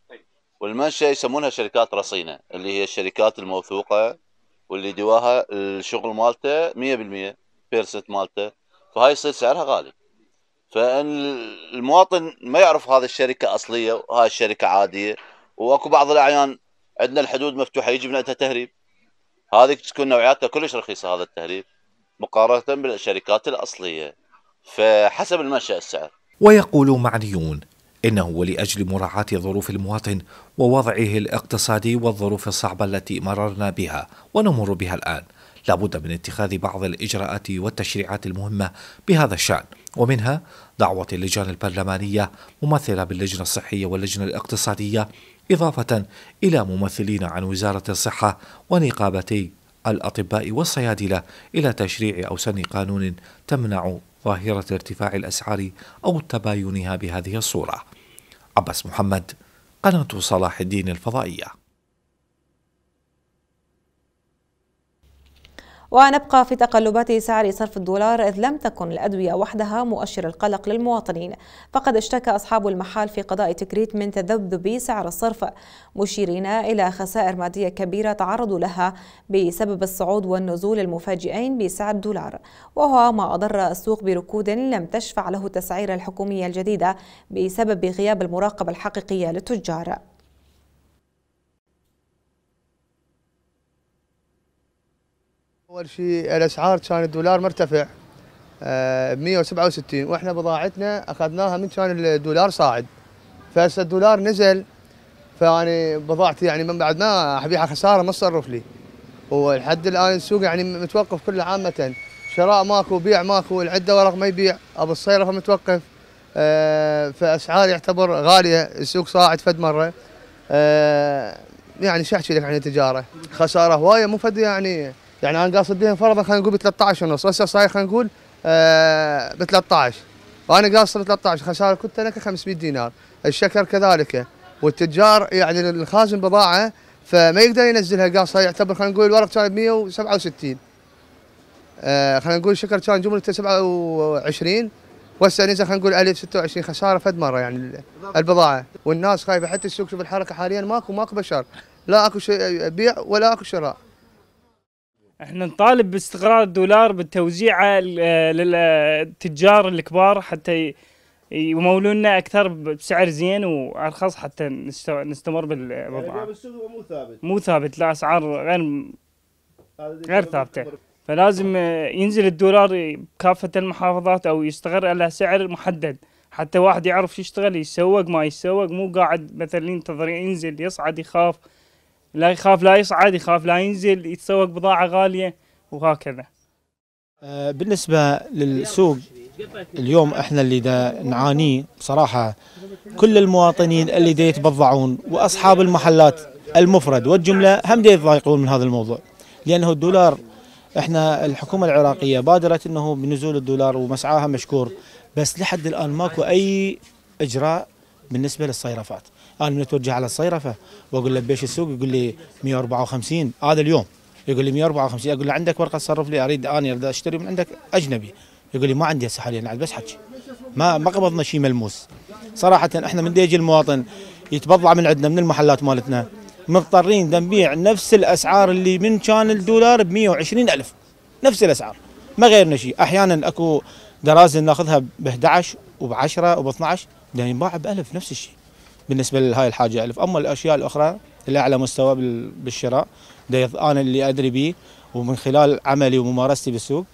والمنشأ يسمونها شركات رصينة اللي هي الشركات الموثوقة واللي دواها الشغل مالته 100% percent مالته فهاي يصير سعرها غالي. فالمواطن ما يعرف هذه الشركة أصلية وهاي الشركة عادية وأكو بعض الأعيان عندنا الحدود مفتوحة يجي من عندها تهريب. هذه تكون نوعياتها كلش رخيصة هذا التهريب مقارنة بالشركات الأصلية. فحسب المنشأ السعر. ويقول معنيون إنه ولأجل مراعاة ظروف المواطن ووضعه الاقتصادي والظروف الصعبة التي مررنا بها ونمر بها الآن لابد من اتخاذ بعض الإجراءات والتشريعات المهمة بهذا الشأن. ومنها دعوة اللجان البرلمانية ممثلة باللجنة الصحية واللجنة الاقتصادية إضافة إلى ممثلين عن وزارة الصحة ونقابتي الأطباء والصيادلة إلى تشريع أو سن قانون تمنع ظاهرة ارتفاع الأسعار أو تباينها بهذه الصورة. عباس محمد قناة صلاح الدين الفضائية. ونبقى في تقلبات سعر صرف الدولار إذ لم تكن الأدوية وحدها مؤشر القلق للمواطنين. فقد اشتكى أصحاب المحال في قضاء تكريت من تذبذب سعر الصرف مشيرين إلى خسائر مادية كبيرة تعرضوا لها بسبب الصعود والنزول المفاجئين بسعر الدولار. وهو ما أضر السوق بركود لم تشفع له التسعيرة الحكومية الجديدة بسبب غياب المراقبة الحقيقية للتجار. أول شيء الأسعار كان الدولار مرتفع ب 167 وإحنا بضاعتنا أخذناها من كان الدولار صاعد. فهسه الدولار نزل فيعني بضاعتي يعني من بعد ما ابيعها خسارة ما تصرف لي. ولحد الآن السوق يعني متوقف كله عامه شراء ماكو بيع ماكو العدة ورق ما يبيع أبو الصيرفه متوقف آه فأسعار يعتبر غالية السوق صاعد فد مرة. آه يعني شو أحكي لك عن التجارة؟ خسارة هواية مو فد يعني يعني أنا قاصد بهم فرضا خلينا نقول ب 13 ونص هسه صاير خلينا نقول آه ب 13 وأنا قاصد ب 13 خسارة كنت أنا 500 دينار. الشكر كذلك. والتجار يعني الخازن بضاعة فما يقدر ينزلها قاصه يعتبر خلينا نقول الورق كان ب 167 آه خلينا نقول الشكر كان جملته 27 وهسه نزل خلينا نقول عليه 26 خسارة فد مرة يعني البضاعة. والناس خايفة حتى السوق شوف الحركة حاليا ماكو ماكو بشر. لا أكو شيء بيع ولا أكو شراء. إحنا نطالب باستقرار الدولار بالتوزيع للتجار الكبار حتى يمولونا أكثر بسعر زين وارخص حتى نستمر بالوضع. مو ثابت. مو ثابت لا أسعار غير غير ثابتة. فلازم ينزل الدولار بكافه المحافظات أو يستقر على سعر محدد. حتى واحد يعرف يشتغل يسوق ما يسوق مو قاعد مثلا ينتظر ينزل يصعد يخاف. لا يخاف لا يصعد يخاف لا ينزل يتسوق بضاعة غالية وهكذا. بالنسبة للسوق اليوم إحنا اللي دا نعانيه بصراحة كل المواطنين اللي دا يتبضعون وأصحاب المحلات المفرد والجملة هم دا يتضايقون من هذا الموضوع. لأنه الدولار إحنا الحكومة العراقية بادرت إنه بنزول الدولار ومسعاها مشكور بس لحد الآن ماكو أي إجراء بالنسبة للصيرفات. أنا من اتوجه على الصيرفه وأقول له بيش السوق؟ يقول لي 154 هذا اليوم. يقول لي 154 أقول له عندك ورقة تصرف لي أريد اني أريد أشتري من عندك أجنبي. يقول لي ما عندي هسه حاليا بس حكي. ما ما قبضنا شيء ملموس. صراحة إحنا من يجي المواطن يتبضع من عندنا من المحلات مالتنا. مضطرين نبيع نفس الأسعار اللي من كان الدولار ب 120 ألف. نفس الأسعار. ما غيرنا شيء أحيانا أكو درازل ناخذها ب 11 وب 10 وب 12 ينباع ب 1000 نفس الشيء بالنسبة لهاي الحاجة. الف أما الأشياء الأخرى اللي أعلى مستوى بالشراء أنا اللي أدري به ومن خلال عملي وممارستي بالسوق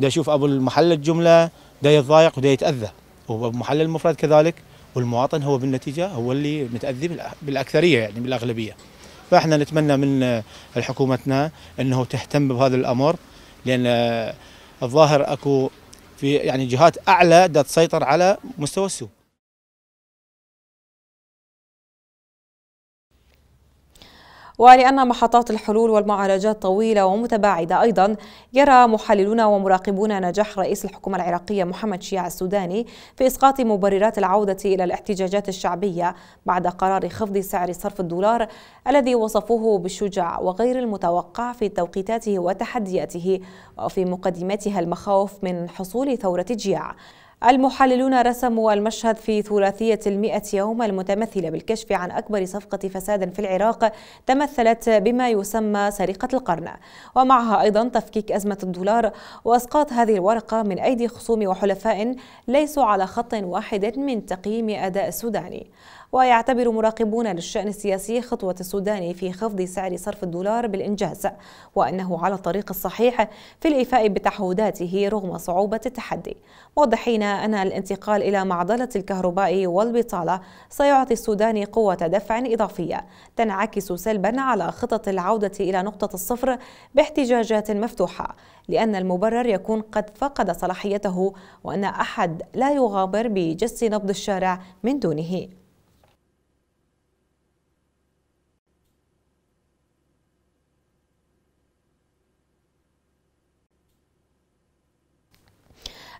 دا أشوف أبو المحل الجملة دا يتضايق ودا يتأذى. ومحل المفرد كذلك والمواطن هو بالنتيجة هو اللي متأذي بالأكثرية يعني بالأغلبية. فإحنا نتمنى من حكومتنا إنه تهتم بهذا الأمر لأن الظاهر أكو في يعني جهات أعلى تسيطر على مستوى السوق. ولأن محطات الحلول والمعالجات طويلة ومتباعدة أيضا يرى محللون ومراقبون نجاح رئيس الحكومة العراقية محمد شيع السوداني في إسقاط مبررات العودة إلى الاحتجاجات الشعبية بعد قرار خفض سعر صرف الدولار الذي وصفوه بالشجاع وغير المتوقع في توقيتاته وتحدياته وفي مقدمتها المخاوف من حصول ثورة جياع. المحللون رسموا المشهد في ثلاثية المئة يوم المتمثلة بالكشف عن أكبر صفقة فساد في العراق تمثلت بما يسمى سرقة القرن. ومعها أيضا تفكيك أزمة الدولار وأسقاط هذه الورقة من أيدي خصوم وحلفاء ليسوا على خط واحد من تقييم أداء السوداني. ويعتبر مراقبون للشأن السياسي خطوة السودان في خفض سعر صرف الدولار بالإنجاز وأنه على الطريق الصحيح في الإيفاء بتعهداته رغم صعوبة التحدي. موضحين أن الانتقال إلى معضلة الكهرباء والبطالة سيعطي السودان قوة دفع إضافية تنعكس سلبا على خطط العودة إلى نقطة الصفر باحتجاجات مفتوحة لأن المبرر يكون قد فقد صلاحيته وأن أحد لا يغامر بجس نبض الشارع من دونه.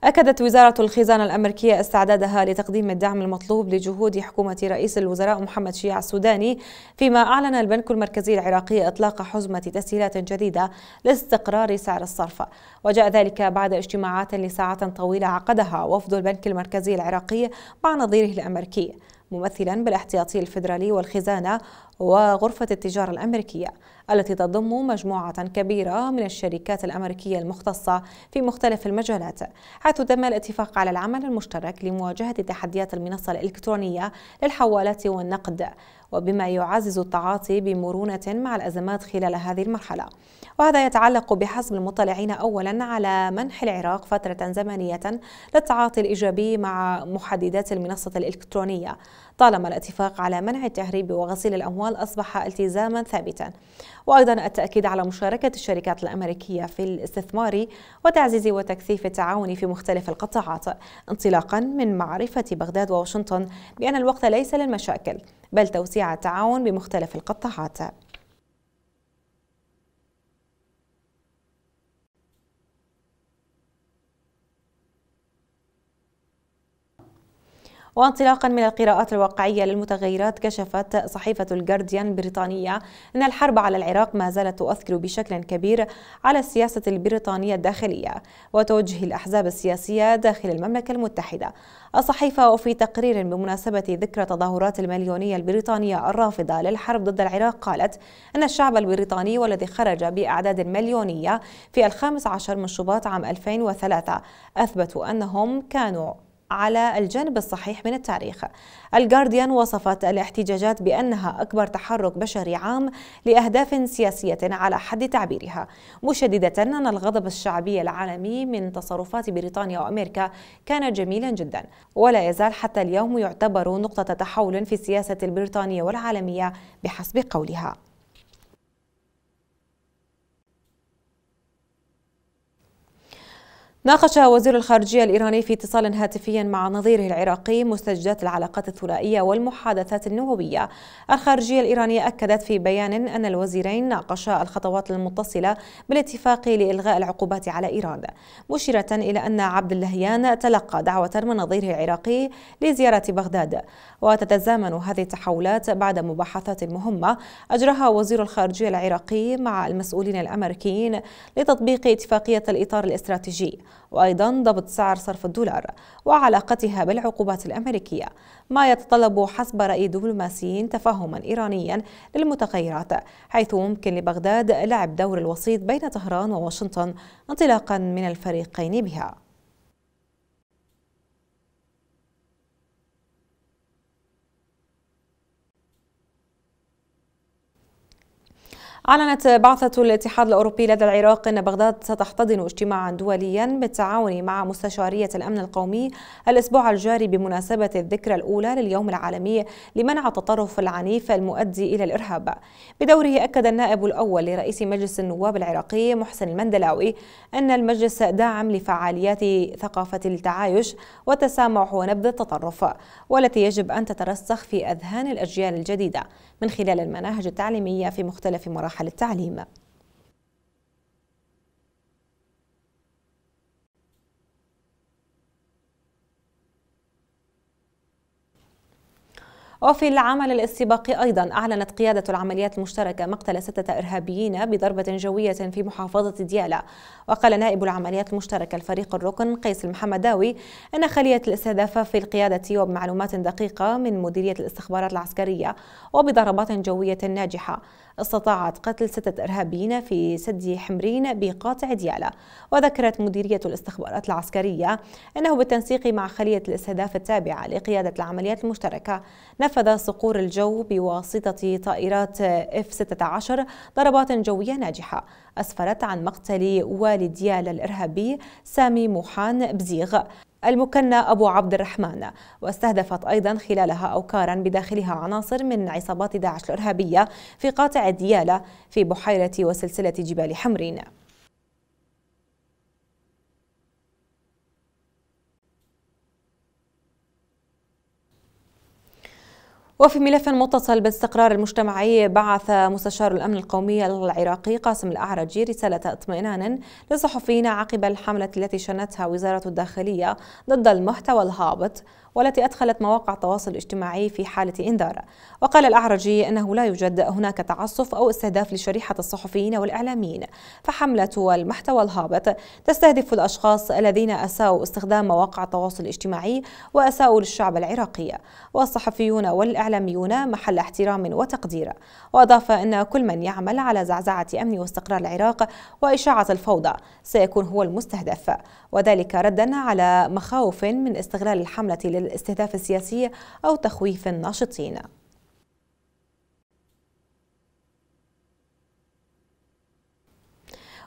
أكدت وزارة الخزانة الأمريكية استعدادها لتقديم الدعم المطلوب لجهود حكومة رئيس الوزراء محمد شيع السوداني فيما أعلن البنك المركزي العراقي إطلاق حزمة تسهيلات جديدة لاستقرار سعر الصرف. وجاء ذلك بعد اجتماعات لساعات طويلة عقدها وفد البنك المركزي العراقي مع نظيره الأمريكي ممثلا بالاحتياطي الفيدرالي والخزانة وغرفة التجارة الأمريكية. التي تضم مجموعة كبيرة من الشركات الأمريكية المختصة في مختلف المجالات حيث تم الاتفاق على العمل المشترك لمواجهة تحديات المنصة الإلكترونية للحوالات والنقد وبما يعزز التعاطي بمرونة مع الأزمات خلال هذه المرحلة. وهذا يتعلق بحسب المطلعين أولا على منح العراق فترة زمنية للتعاطي الإيجابي مع محددات المنصة الإلكترونية. طالما الاتفاق على منع التهريب وغسيل الأموال أصبح التزاما ثابتا. وأيضا التأكيد على مشاركة الشركات الأمريكية في الاستثمار وتعزيز وتكثيف التعاون في مختلف القطاعات انطلاقا من معرفة بغداد وواشنطن بأن الوقت ليس للمشاكل بل توسيع التعاون بمختلف القطاعات. وانطلاقا من القراءات الواقعية للمتغيرات كشفت صحيفة الجارديان البريطانية أن الحرب على العراق ما زالت تؤثر بشكل كبير على السياسة البريطانية الداخلية وتوجه الأحزاب السياسية داخل المملكة المتحدة. الصحيفة وفي تقرير بمناسبة ذكرى تظاهرات المليونية البريطانية الرافضة للحرب ضد العراق قالت أن الشعب البريطاني والذي خرج بأعداد مليونية في الخامس عشر من شباط عام 2003 أثبتوا أنهم كانوا على الجانب الصحيح من التاريخ. الجارديان وصفت الاحتجاجات بأنها أكبر تحرك بشري عام لأهداف سياسية على حد تعبيرها. مشددة أن الغضب الشعبي العالمي من تصرفات بريطانيا وأمريكا كان جميلا جدا ولا يزال حتى اليوم يعتبر نقطة تحول في السياسة البريطانية والعالمية بحسب قولها. ناقش وزير الخارجية الإيراني في اتصال هاتفي مع نظيره العراقي مستجدات العلاقات الثنائية والمحادثات النووية. الخارجية الإيرانية أكدت في بيان أن الوزيرين ناقشا الخطوات المتصلة بالاتفاق لإلغاء العقوبات على إيران مشيرة إلى أن عبد اللهيان تلقى دعوة من نظيره العراقي لزيارة بغداد. وتتزامن هذه التحولات بعد مباحثات مهمة أجراها وزير الخارجية العراقي مع المسؤولين الأمريكيين لتطبيق اتفاقية الإطار الاستراتيجي. وأيضا ضبط سعر صرف الدولار وعلاقتها بالعقوبات الأمريكية ما يتطلب حسب رأي دبلوماسيين تفهما إيرانيا للمتغيرات حيث ممكن لبغداد لعب دور الوسيط بين طهران وواشنطن انطلاقا من الفريقين بها. أعلنت بعثة الاتحاد الأوروبي لدى العراق أن بغداد ستحتضن اجتماعا دوليا بالتعاون مع مستشارية الأمن القومي الأسبوع الجاري بمناسبة الذكرى الأولى لليوم العالمي لمنع التطرف العنيف المؤدي إلى الإرهاب. بدوره أكد النائب الأول لرئيس مجلس النواب العراقي محسن المندلاوي أن المجلس داعم لفعاليات ثقافة التعايش والتسامح ونبذ التطرف والتي يجب أن تترسخ في أذهان الأجيال الجديدة من خلال المناهج التعليمية في مختلف مراحل. التعليم. وفي العمل الاستباقي أيضا أعلنت قيادة العمليات المشتركة مقتل ستة إرهابيين بضربة جوية في محافظة ديالا. وقال نائب العمليات المشتركة الفريق الركن قيس المحمداوي أن خلية الاستهداف في القيادة وبمعلومات دقيقة من مديرية الاستخبارات العسكرية وبضربات جوية ناجحة. استطاعت قتل ستة إرهابيين في سد حمرين بقاطع ديالا وذكرت مديرية الاستخبارات العسكرية أنه بالتنسيق مع خلية الاستهداف التابعة لقيادة العمليات المشتركة نفذ صقور الجو بواسطة طائرات F-16 ضربات جوية ناجحة. أسفرت عن مقتل والي ديالا الإرهابي سامي موحان بزيغ. المكنى أبو عبد الرحمن واستهدفت أيضا خلالها أوكارا بداخلها عناصر من عصابات داعش الإرهابية في قاطع ديالى في بحيرة وسلسلة جبال حمرين. وفي ملف متصل بالاستقرار المجتمعي بعث مستشار الأمن القومي العراقي قاسم الأعرجي رسالة اطمئنان للصحفيين عقب الحملة التي شنتها وزارة الداخلية ضد المحتوى الهابط والتي أدخلت مواقع التواصل الاجتماعي في حالة إنذار. وقال الأعرجي أنه لا يوجد هناك تعسف أو استهداف لشريحة الصحفيين والإعلاميين. فحملة المحتوى الهابط تستهدف الأشخاص الذين أساءوا استخدام مواقع التواصل الاجتماعي وأساءوا للشعب العراقي. والصحفيون والإعلاميون محل احترام وتقدير. وأضاف أن كل من يعمل على زعزعة أمن واستقرار العراق وإشاعة الفوضى سيكون هو المستهدف. وذلك ردا على مخاوف من استغلال الحملة للاستهداف السياسي أو تخويف الناشطين.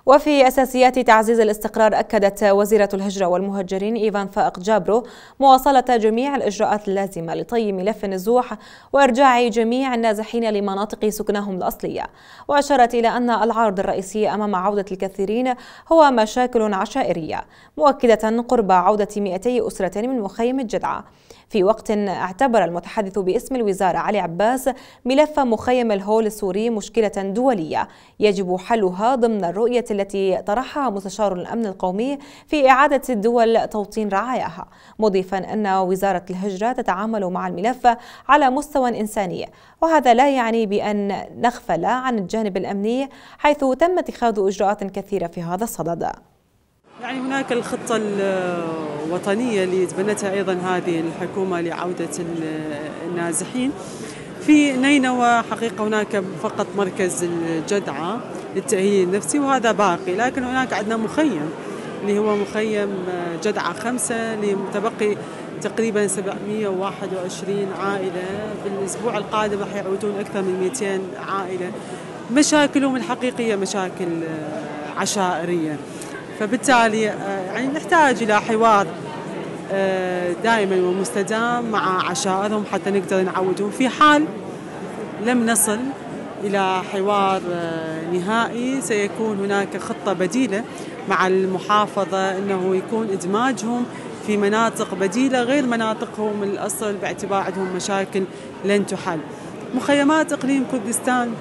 وفي أساسيات تعزيز الاستقرار أكدت وزيرة الهجرة والمهجرين إيفان فائق جابرو مواصلة جميع الإجراءات اللازمة لطي ملف النزوح وإرجاع جميع النازحين لمناطق سكنهم الأصلية. وأشارت إلى أن العارض الرئيسي أمام عودة الكثيرين هو مشاكل عشائرية مؤكدة قرب عودة 200 أسرة من مخيم الجدعة. في وقت اعتبر المتحدث باسم الوزارة علي عباس ملف مخيم الهول السوري مشكلة دولية. يجب حلها ضمن الرؤية التي طرحها مستشار الأمن القومي في إعادة الدول توطين رعاياها مضيفا أن وزارة الهجرة تتعامل مع الملف على مستوى إنساني. وهذا لا يعني بأن نغفل عن الجانب الأمني حيث تم اتخاذ إجراءات كثيرة في هذا الصدد. يعني هناك الخطة الوطنية اللي تبنتها أيضا هذه الحكومة لعودة النازحين. في نينوى حقيقة هناك فقط مركز الجدعة للتأهيل النفسي وهذا باقي. لكن هناك عندنا مخيم اللي هو مخيم جدعة خمسة لمتبقي تقريبا 721 عائلة. بالأسبوع القادم راح يعودون أكثر من 200 عائلة. مشاكلهم الحقيقية مشاكل عشائرية. فبالتالي يعني نحتاج إلى حوار دائما ومستدام مع عشائرهم حتى نقدر نعودهم. في حال لم نصل إلى حوار نهائي سيكون هناك خطة بديلة مع المحافظة أنه يكون إدماجهم في مناطق بديلة غير مناطقهم الأصل باعتبار عندهم مشاكل لن تحل. مخيمات إقليم كردستان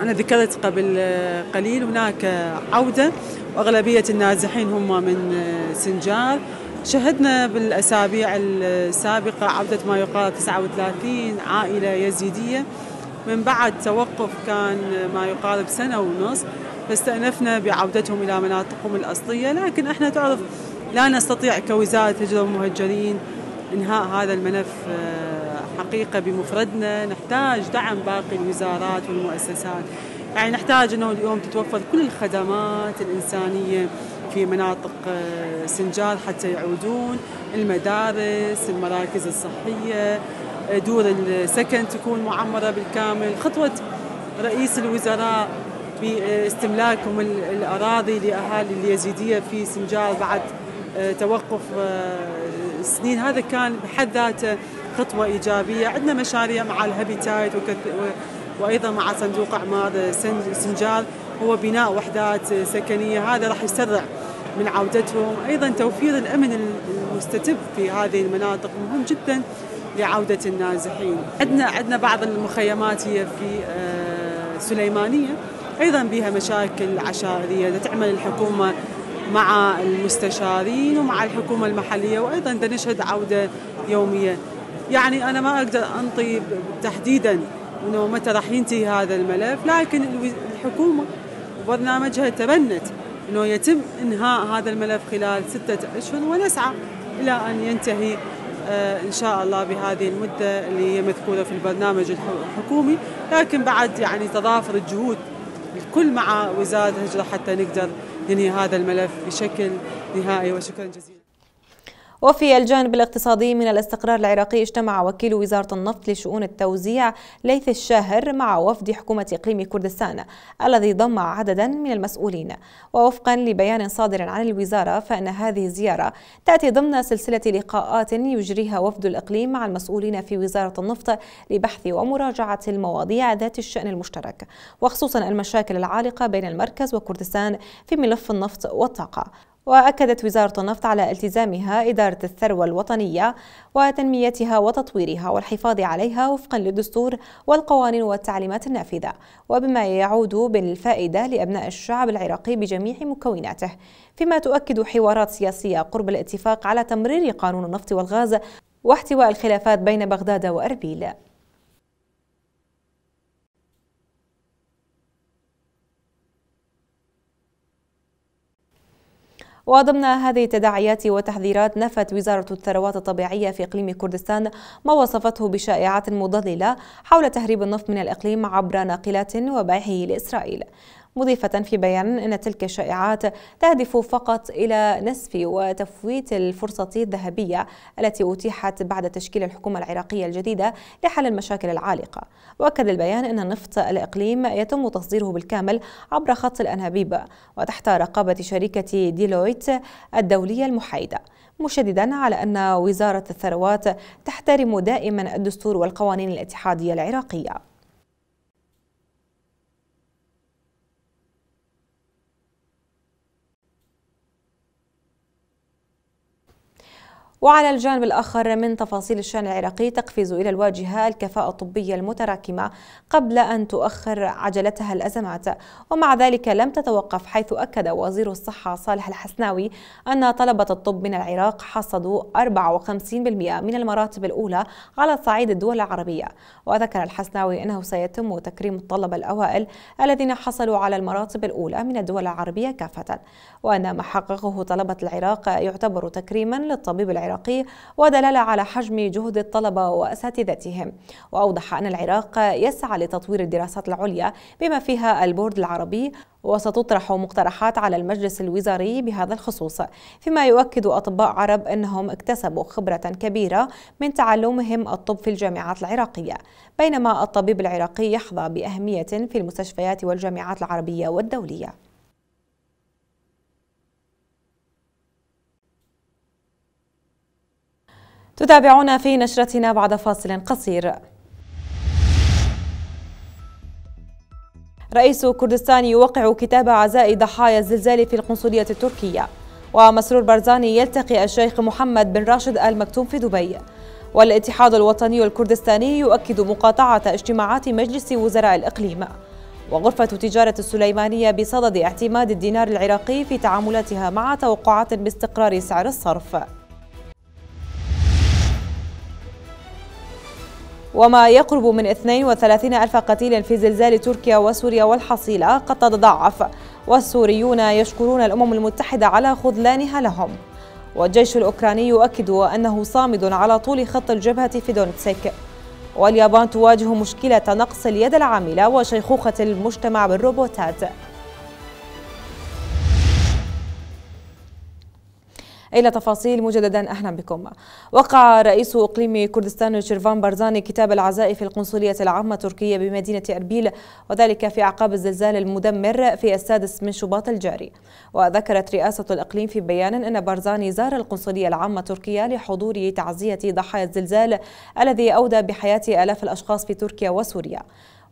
أنا ذكرت قبل قليل هناك عودة وأغلبية النازحين هم من سنجار. شهدنا بالأسابيع السابقة عودة ما يقارب 39 عائلة يزيدية. من بعد توقف كان ما يقارب سنة ونص فاستأنفنا بعودتهم إلى مناطقهم الأصلية. لكن إحنا تعرف لا نستطيع كوزارة هجرة ومهجرين إنهاء هذا الملف حقيقة بمفردنا نحتاج دعم باقي الوزارات والمؤسسات. يعني نحتاج أنه اليوم تتوفر كل الخدمات الإنسانية في مناطق سنجار حتى يعودون المدارس المراكز الصحية دور السكن تكون معمرة بالكامل. خطوة رئيس الوزراء باستملاكهم الأراضي لأهالي اليزيدية في سنجار بعد توقف سنين هذا كان بحد ذاته خطوة إيجابية. عندنا مشاريع مع الهابيتايت وأيضا مع صندوق أعمار سنجار هو بناء وحدات سكنية. هذا راح يسرع من عودتهم. أيضا توفير الأمن المستتب في هذه المناطق مهم جدا لعودة النازحين. عندنا عندنا بعض المخيمات هي في سليمانية. أيضا بها مشاكل عشائرية تعمل الحكومة مع المستشارين ومع الحكومة المحلية. وأيضا نشهد عودة يومية يعني أنا ما أقدر أنطي تحديدا أنه متى راح ينتهي هذا الملف لكن الحكومة وبرنامجها تبنت أنه يتم إنهاء هذا الملف خلال ستة أشهر ونسعى إلى أن ينتهي إن شاء الله بهذه المدة اللي هي مذكورة في البرنامج الحكومي. لكن بعد يعني تضافر الجهود الكل مع وزارة الهجرة حتى نقدر ننهي هذا الملف بشكل نهائي. وشكرا جزيلا. وفي الجانب الاقتصادي من الاستقرار العراقي اجتمع وكيل وزارة النفط لشؤون التوزيع ليث الشاهر مع وفد حكومة إقليم كردستان الذي ضم عددا من المسؤولين. ووفقا لبيان صادر عن الوزارة فإن هذه الزيارة تأتي ضمن سلسلة لقاءات يجريها وفد الإقليم مع المسؤولين في وزارة النفط لبحث ومراجعة المواضيع ذات الشأن المشترك وخصوصا المشاكل العالقة بين المركز وكردستان في ملف النفط والطاقة. وأكدت وزارة النفط على التزامها إدارة الثروة الوطنية وتنميتها وتطويرها والحفاظ عليها وفقا للدستور والقوانين والتعليمات النافذة. وبما يعود بالفائدة لأبناء الشعب العراقي بجميع مكوناته فيما تؤكد حوارات سياسية قرب الاتفاق على تمرير قانون النفط والغاز واحتواء الخلافات بين بغداد وأربيل. وضمن هذه التداعيات والتحذيرات نفت وزارة الثروات الطبيعية في إقليم كردستان ما وصفته بشائعات مضللة حول تهريب النفط من الإقليم عبر ناقلات وبيعه لإسرائيل. مضيفة في بيان أن تلك الشائعات تهدف فقط إلى نسف وتفويت الفرصة الذهبية التي أتيحت بعد تشكيل الحكومة العراقية الجديدة لحل المشاكل العالقة. وأكد البيان أن النفط الإقليم يتم تصديره بالكامل عبر خط الأنابيب وتحت رقابة شركة ديلويت الدولية المحايدة مشددا على أن وزارة الثروات تحترم دائما الدستور والقوانين الاتحادية العراقية. وعلى الجانب الآخر من تفاصيل الشأن العراقي تقفز إلى الواجهة الكفاءة الطبية المتراكمة قبل أن تؤخر عجلتها الأزمات. ومع ذلك لم تتوقف حيث أكد وزير الصحة صالح الحسناوي أن طلبة الطب من العراق حصدوا 54% من المراتب الأولى على صعيد الدول العربية. وذكر الحسناوي أنه سيتم تكريم الطلبة الأوائل الذين حصلوا على المراتب الأولى من الدول العربية كافة. وأن ما حققه طلبة العراق يعتبر تكريما للطبيب العراقي ودلالة على حجم جهد الطلبة وأساتذتهم. وأوضح أن العراق يسعى لتطوير الدراسات العليا بما فيها البورد العربي وستطرح مقترحات على المجلس الوزاري بهذا الخصوص فيما يؤكد أطباء عرب أنهم اكتسبوا خبرة كبيرة من تعلمهم الطب في الجامعات العراقية. بينما الطبيب العراقي يحظى بأهمية في المستشفيات والجامعات العربية والدولية. تتابعونا في نشرتنا بعد فاصل قصير. رئيس كردستان يوقع كتاب عزاء ضحايا الزلزال في القنصلية التركية ومسرور برزاني يلتقي الشيخ محمد بن راشد آل مكتوم في دبي. والاتحاد الوطني الكردستاني يؤكد مقاطعة اجتماعات مجلس وزراء الإقليم. وغرفة تجارة السليمانية بصدد اعتماد الدينار العراقي في تعاملاتها مع توقعات باستقرار سعر الصرف. وما يقرب من 32 ألف قتيل في زلزال تركيا وسوريا والحصيلة قد تتضاعف والسوريون يشكرون الأمم المتحدة على خذلانها لهم. والجيش الأوكراني يؤكد أنه صامد على طول خط الجبهة في دونتسك. واليابان تواجه مشكلة نقص اليد العاملة وشيخوخة المجتمع بالروبوتات. إلى تفاصيل مجددا. أهلا بكم. وقع رئيس إقليم كردستان شيرفان بارزاني كتاب العزاء في القنصلية العامة التركية بمدينة أربيل وذلك في أعقاب الزلزال المدمر في السادس من شباط الجاري. وذكرت رئاسة الإقليم في بيان أن بارزاني زار القنصلية العامة التركية لحضور تعزية ضحايا الزلزال الذي أودى بحياة آلاف الأشخاص في تركيا وسوريا.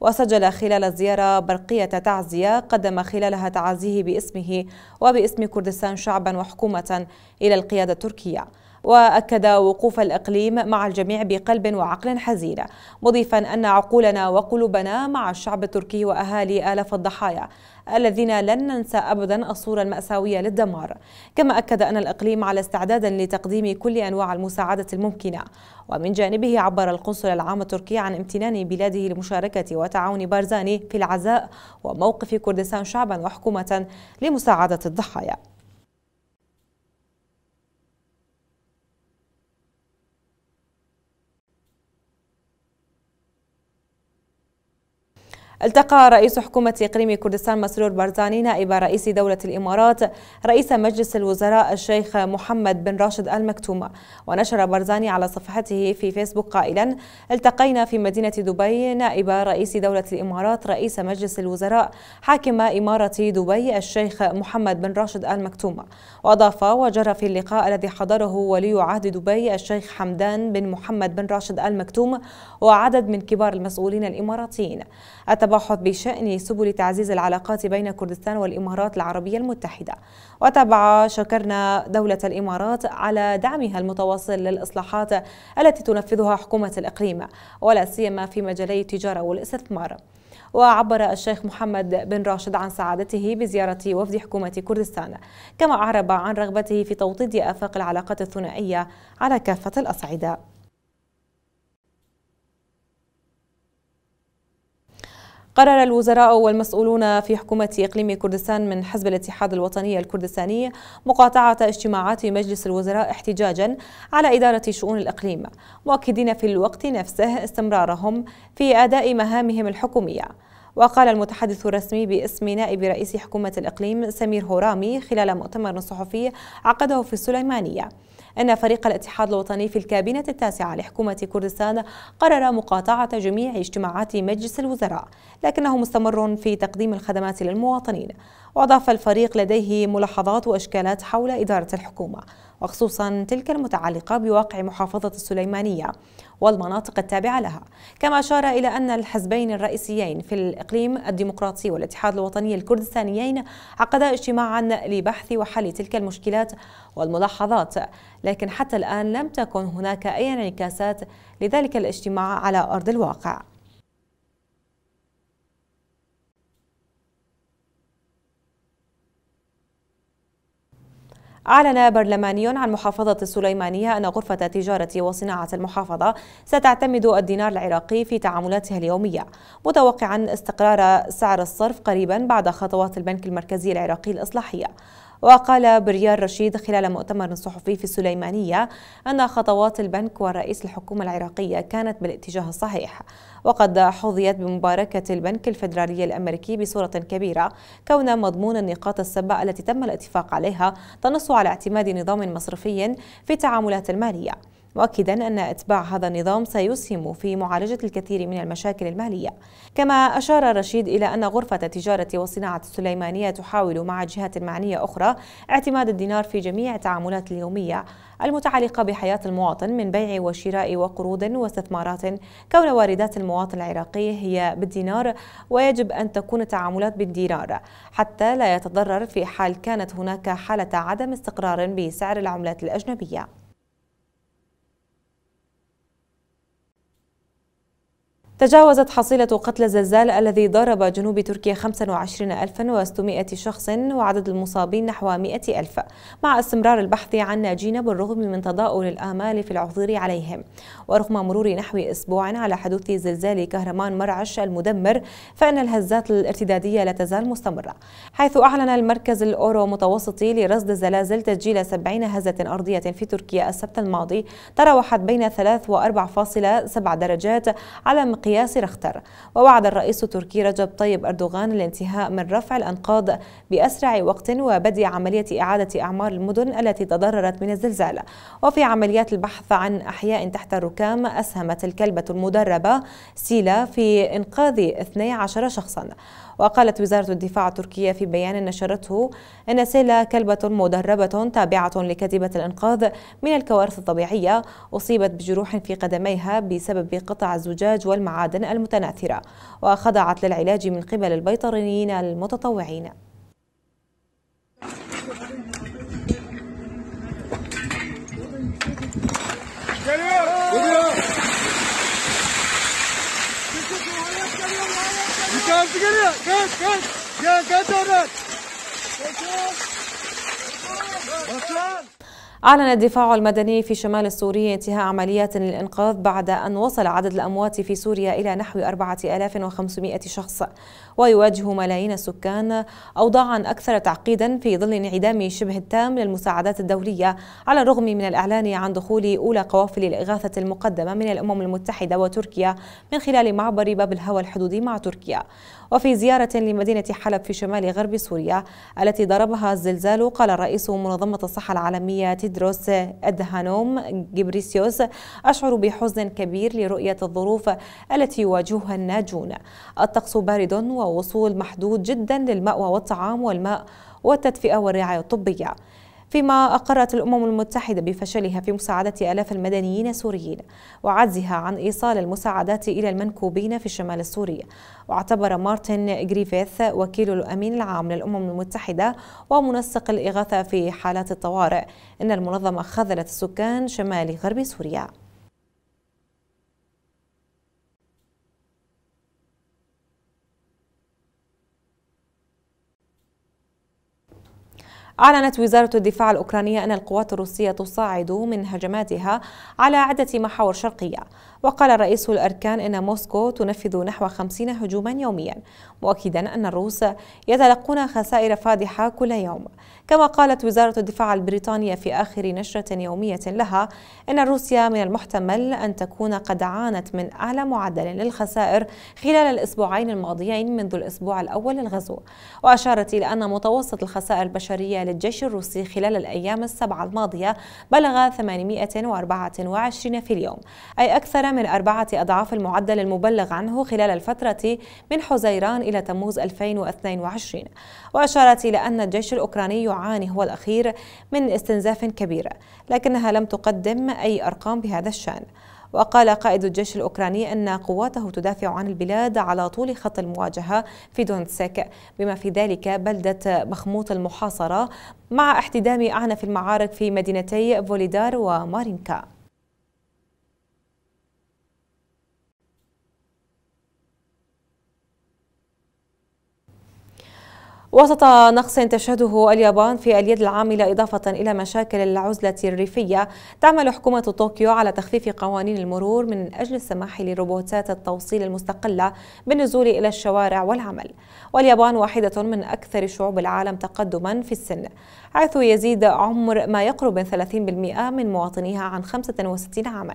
وسجل خلال الزيارة برقية تعزية قدم خلالها تعازيه باسمه وباسم كردستان شعبا وحكومة إلى القيادة التركية. وأكد وقوف الإقليم مع الجميع بقلب وعقل حزين مضيفا أن عقولنا وقلوبنا مع الشعب التركي وأهالي آلاف الضحايا الذين لن ننسى أبدا الصورة المأساوية للدمار. كما أكد أن الإقليم على استعداد لتقديم كل أنواع المساعدة الممكنة ومن جانبه عبر القنصل العام التركي عن امتنان بلاده لمشاركة وتعاون بارزاني في العزاء وموقف كردستان شعبا وحكومة لمساعدة الضحايا. التقى رئيس حكومة إقليم كردستان مسرور بارزاني نائب رئيس دولة الإمارات رئيس مجلس الوزراء الشيخ محمد بن راشد المكتوم. ونشر بارزاني على صفحته في فيسبوك قائلا التقينا في مدينة دبي نائب رئيس دولة الإمارات رئيس مجلس الوزراء حاكم إمارة دبي الشيخ محمد بن راشد المكتوم. وأضاف وجرى في اللقاء الذي حضره ولي عهد دبي الشيخ حمدان بن محمد بن راشد المكتوم وعدد من كبار المسؤولين الإماراتيين. التباحث بشأن سبل تعزيز العلاقات بين كردستان والإمارات العربية المتحدة. وتابع شكرنا دولة الإمارات على دعمها المتواصل للإصلاحات التي تنفذها حكومة الإقليم ولا سيما في مجالي التجارة والاستثمار. وعبر الشيخ محمد بن راشد عن سعادته بزيارة وفد حكومة كردستان كما أعرب عن رغبته في توطيد آفاق العلاقات الثنائية على كافة الأصعدة. قرر الوزراء والمسؤولون في حكومة إقليم كردستان من حزب الاتحاد الوطني الكردستاني مقاطعة اجتماعات مجلس الوزراء احتجاجا على إدارة شؤون الإقليم مؤكدين في الوقت نفسه استمرارهم في أداء مهامهم الحكومية. وقال المتحدث الرسمي باسم نائب رئيس حكومة الإقليم سمير هورامي خلال مؤتمر صحفي عقده في السليمانية. أن فريق الاتحاد الوطني في الكابينة التاسعة لحكومة كردستان قرر مقاطعة جميع اجتماعات مجلس الوزراء لكنه مستمر في تقديم الخدمات للمواطنين. وأضاف الفريق لديه ملاحظات وإشكالات حول إدارة الحكومة وخصوصا تلك المتعلقة بواقع محافظة السليمانية. والمناطق التابعة لها. كما أشار إلى أن الحزبين الرئيسيين في الإقليم الديمقراطي والاتحاد الوطني الكردستانيين عقدا اجتماعا لبحث وحل تلك المشكلات والملاحظات لكن حتى الآن لم تكن هناك أي انعكاسات لذلك الاجتماع على أرض الواقع. أعلن برلماني عن محافظة السليمانية أن غرفة تجارة وصناعة المحافظة ستعتمد الدينار العراقي في تعاملاتها اليومية متوقعا استقرار سعر الصرف قريبا بعد خطوات البنك المركزي العراقي الإصلاحية. وقال بريار رشيد خلال مؤتمر صحفي في السليمانية أن خطوات البنك ورئيس الحكومة العراقية كانت بالاتجاه الصحيح وقد حظيت بمباركة البنك الفيدرالي الأمريكي بصورة كبيرة كون مضمون النقاط السبع التي تم الاتفاق عليها تنص على اعتماد نظام مصرفي في التعاملات المالية. مؤكدا أن إتباع هذا النظام سيسهم في معالجة الكثير من المشاكل المالية كما أشار رشيد إلى أن غرفة تجارة وصناعة السليمانية تحاول مع جهات معنية أخرى اعتماد الدينار في جميع التعاملات اليومية المتعلقة بحياة المواطن من بيع وشراء وقروض واستثمارات كون واردات المواطن العراقي هي بالدينار ويجب أن تكون التعاملات بالدينار. حتى لا يتضرر في حال كانت هناك حالة عدم استقرار بسعر العملات الأجنبية. تجاوزت حصيلة قتلى الزلزال الذي ضرب جنوب تركيا 25600 شخص وعدد المصابين نحو 100 ألف مع استمرار البحث عن ناجين بالرغم من تضاؤل الآمال في العثور عليهم. ورغم مرور نحو أسبوع على حدوث زلزال كهرمان مرعش المدمر فإن الهزات الارتدادية لا تزال مستمرة حيث أعلن المركز الأورو متوسطي لرصد الزلازل تسجيل 70 هزة أرضية في تركيا السبت الماضي تراوحت بين 3 و 4.7 درجات على مقياس بمقياس رختر ووعد الرئيس التركي رجب طيب أردوغان الانتهاء من رفع الأنقاض بأسرع وقت وبدء عملية إعادة أعمار المدن التي تضررت من الزلزال. وفي عمليات البحث عن أحياء تحت الركام أسهمت الكلبة المدربة سيلا في إنقاذ 12 شخصا. وقالت وزارة الدفاع التركية في بيان نشرته أن سيلا كلبة مدربة تابعة لكتيبة الإنقاذ من الكوارث الطبيعية أصيبت بجروح في قدميها بسبب قطع الزجاج والمعادن المتناثرة وخضعت للعلاج من قبل البيطريين المتطوعين Kalktı geliyor. Karşı geliyor. Kaç kaç. Gel kaç oradan. Kaçın. Kaçın. أعلن الدفاع المدني في شمال السوري انتهاء عمليات للإنقاذ بعد أن وصل عدد الأموات في سوريا إلى نحو 4500 شخص ويواجه ملايين السكان أوضاعا أكثر تعقيدا في ظل انعدام شبه التام للمساعدات الدولية على الرغم من الإعلان عن دخول أولى قوافل الإغاثة المقدمة من الأمم المتحدة وتركيا من خلال معبر باب الهوى الحدودي مع تركيا. وفي زيارة لمدينة حلب في شمال غرب سوريا التي ضربها الزلزال قال رئيس منظمة الصحة العالمية تيدروس أدهانوم جبريسيوس أشعر بحزن كبير لرؤية الظروف التي يواجهها الناجون. الطقس بارد ووصول محدود جدا للمأوى والطعام والماء والتدفئة والرعاية الطبية. فيما أقرت الأمم المتحدة بفشلها في مساعدة آلاف المدنيين السوريين وعجزها عن إيصال المساعدات إلى المنكوبين في الشمال السوري. واعتبر مارتن جريفيث وكيل الأمين العام للأمم المتحدة ومنسق الإغاثة في حالات الطوارئ. أن المنظمة خذلت السكان شمال غرب سوريا. أعلنت وزارة الدفاع الأوكرانية أن القوات الروسية تصاعد من هجماتها على عدة محاور شرقية. وقال رئيس الأركان أن موسكو تنفذ نحو 50 هجوما يوميا مؤكدا أن الروس يتلقون خسائر فادحة كل يوم. كما قالت وزارة الدفاع البريطانية في آخر نشرة يومية لها أن روسيا من المحتمل أن تكون قد عانت من أعلى معدل للخسائر خلال الأسبوعين الماضيين منذ الأسبوع الأول للغزو. وأشارت إلى أن متوسط الخسائر البشرية للجيش الروسي خلال الأيام السبعة الماضية بلغ 824 في اليوم أي أكثر من أربعة أضعاف المعدل المبلغ عنه خلال الفترة من حزيران إلى تموز 2022 وأشارت إلى أن الجيش الأوكراني يعاني هو الأخير من استنزاف كبير لكنها لم تقدم أي أرقام بهذا الشأن. وقال قائد الجيش الأوكراني أن قواته تدافع عن البلاد على طول خط المواجهة في دونتسك بما في ذلك بلدة باخموط المحاصرة مع احتدام أعنف المعارك في مدينتي فوليدار ومارينكا. وسط نقص تشهده اليابان في اليد العاملة إضافة إلى مشاكل العزلة الريفية تعمل حكومة طوكيو على تخفيف قوانين المرور من أجل السماح لروبوتات التوصيل المستقلة بالنزول إلى الشوارع والعمل. واليابان واحدة من أكثر شعوب العالم تقدما في السن حيث يزيد عمر ما يقرب من 30% من مواطنيها عن 65 عاما.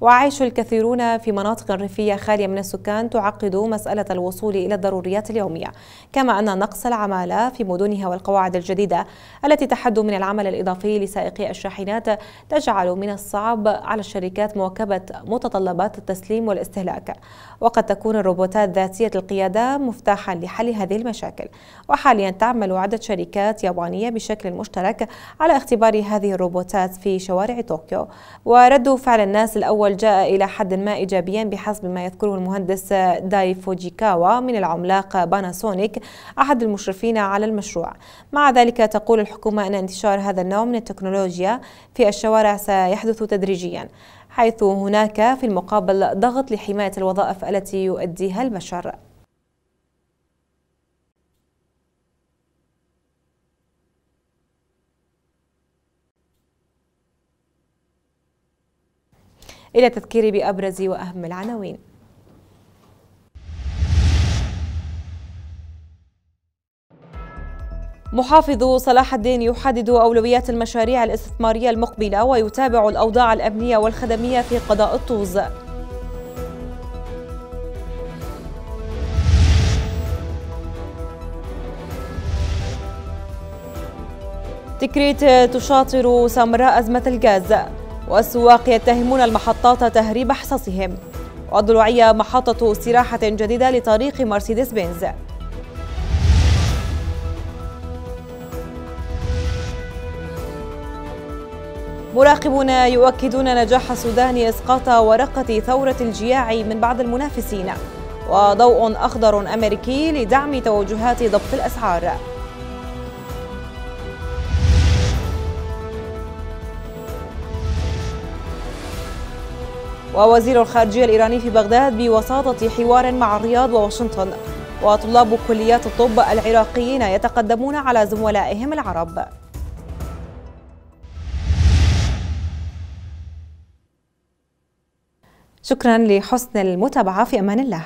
وعيش الكثيرون في مناطق ريفية خالية من السكان تعقد مسألة الوصول إلى الضروريات اليومية كما أن نقص العمالة في مدنها والقواعد الجديدة التي تحد من العمل الإضافي لسائقي الشاحنات تجعل من الصعب على الشركات مواكبة متطلبات التسليم والاستهلاك. وقد تكون الروبوتات ذاتية القيادة مفتاحا لحل هذه المشاكل. وحاليا تعمل عدة شركات يابانية بشكل مشترك على اختبار هذه الروبوتات في شوارع طوكيو. ورد فعل الناس الأول جاء إلى حد ما إيجابيا بحسب ما يذكره المهندس داي فوجيكاوا من العملاق باناسونيك أحد المشرفين على المشروع. مع ذلك تقول الحكومة أن انتشار هذا النوع من التكنولوجيا في الشوارع سيحدث تدريجيا. حيث هناك في المقابل ضغط لحماية الوظائف التي يؤديها البشر إلى تذكير بأبرز وأهم العناوين. محافظ صلاح الدين يحدد أولويات المشاريع الاستثمارية المقبلة ويتابع الأوضاع الأمنية والخدمية في قضاء الطوز. تكريت تشاطر سمراء أزمة الغاز والسواق يتهمون المحطات تهريب حصصهم وضلوعية محطة استراحة جديدة لطريق مرسيدس بنز. مراقبون يؤكدون نجاح السودان إسقاط ورقة ثورة الجياع من بعض المنافسين. وضوء أخضر أمريكي لدعم توجهات ضبط الأسعار. ووزير الخارجية الإيراني في بغداد بوساطة حوار مع الرياض وواشنطن. وطلاب كليات الطب العراقيين يتقدمون على زملائهم العرب. شكرا لحسن المتابعة في أمان الله.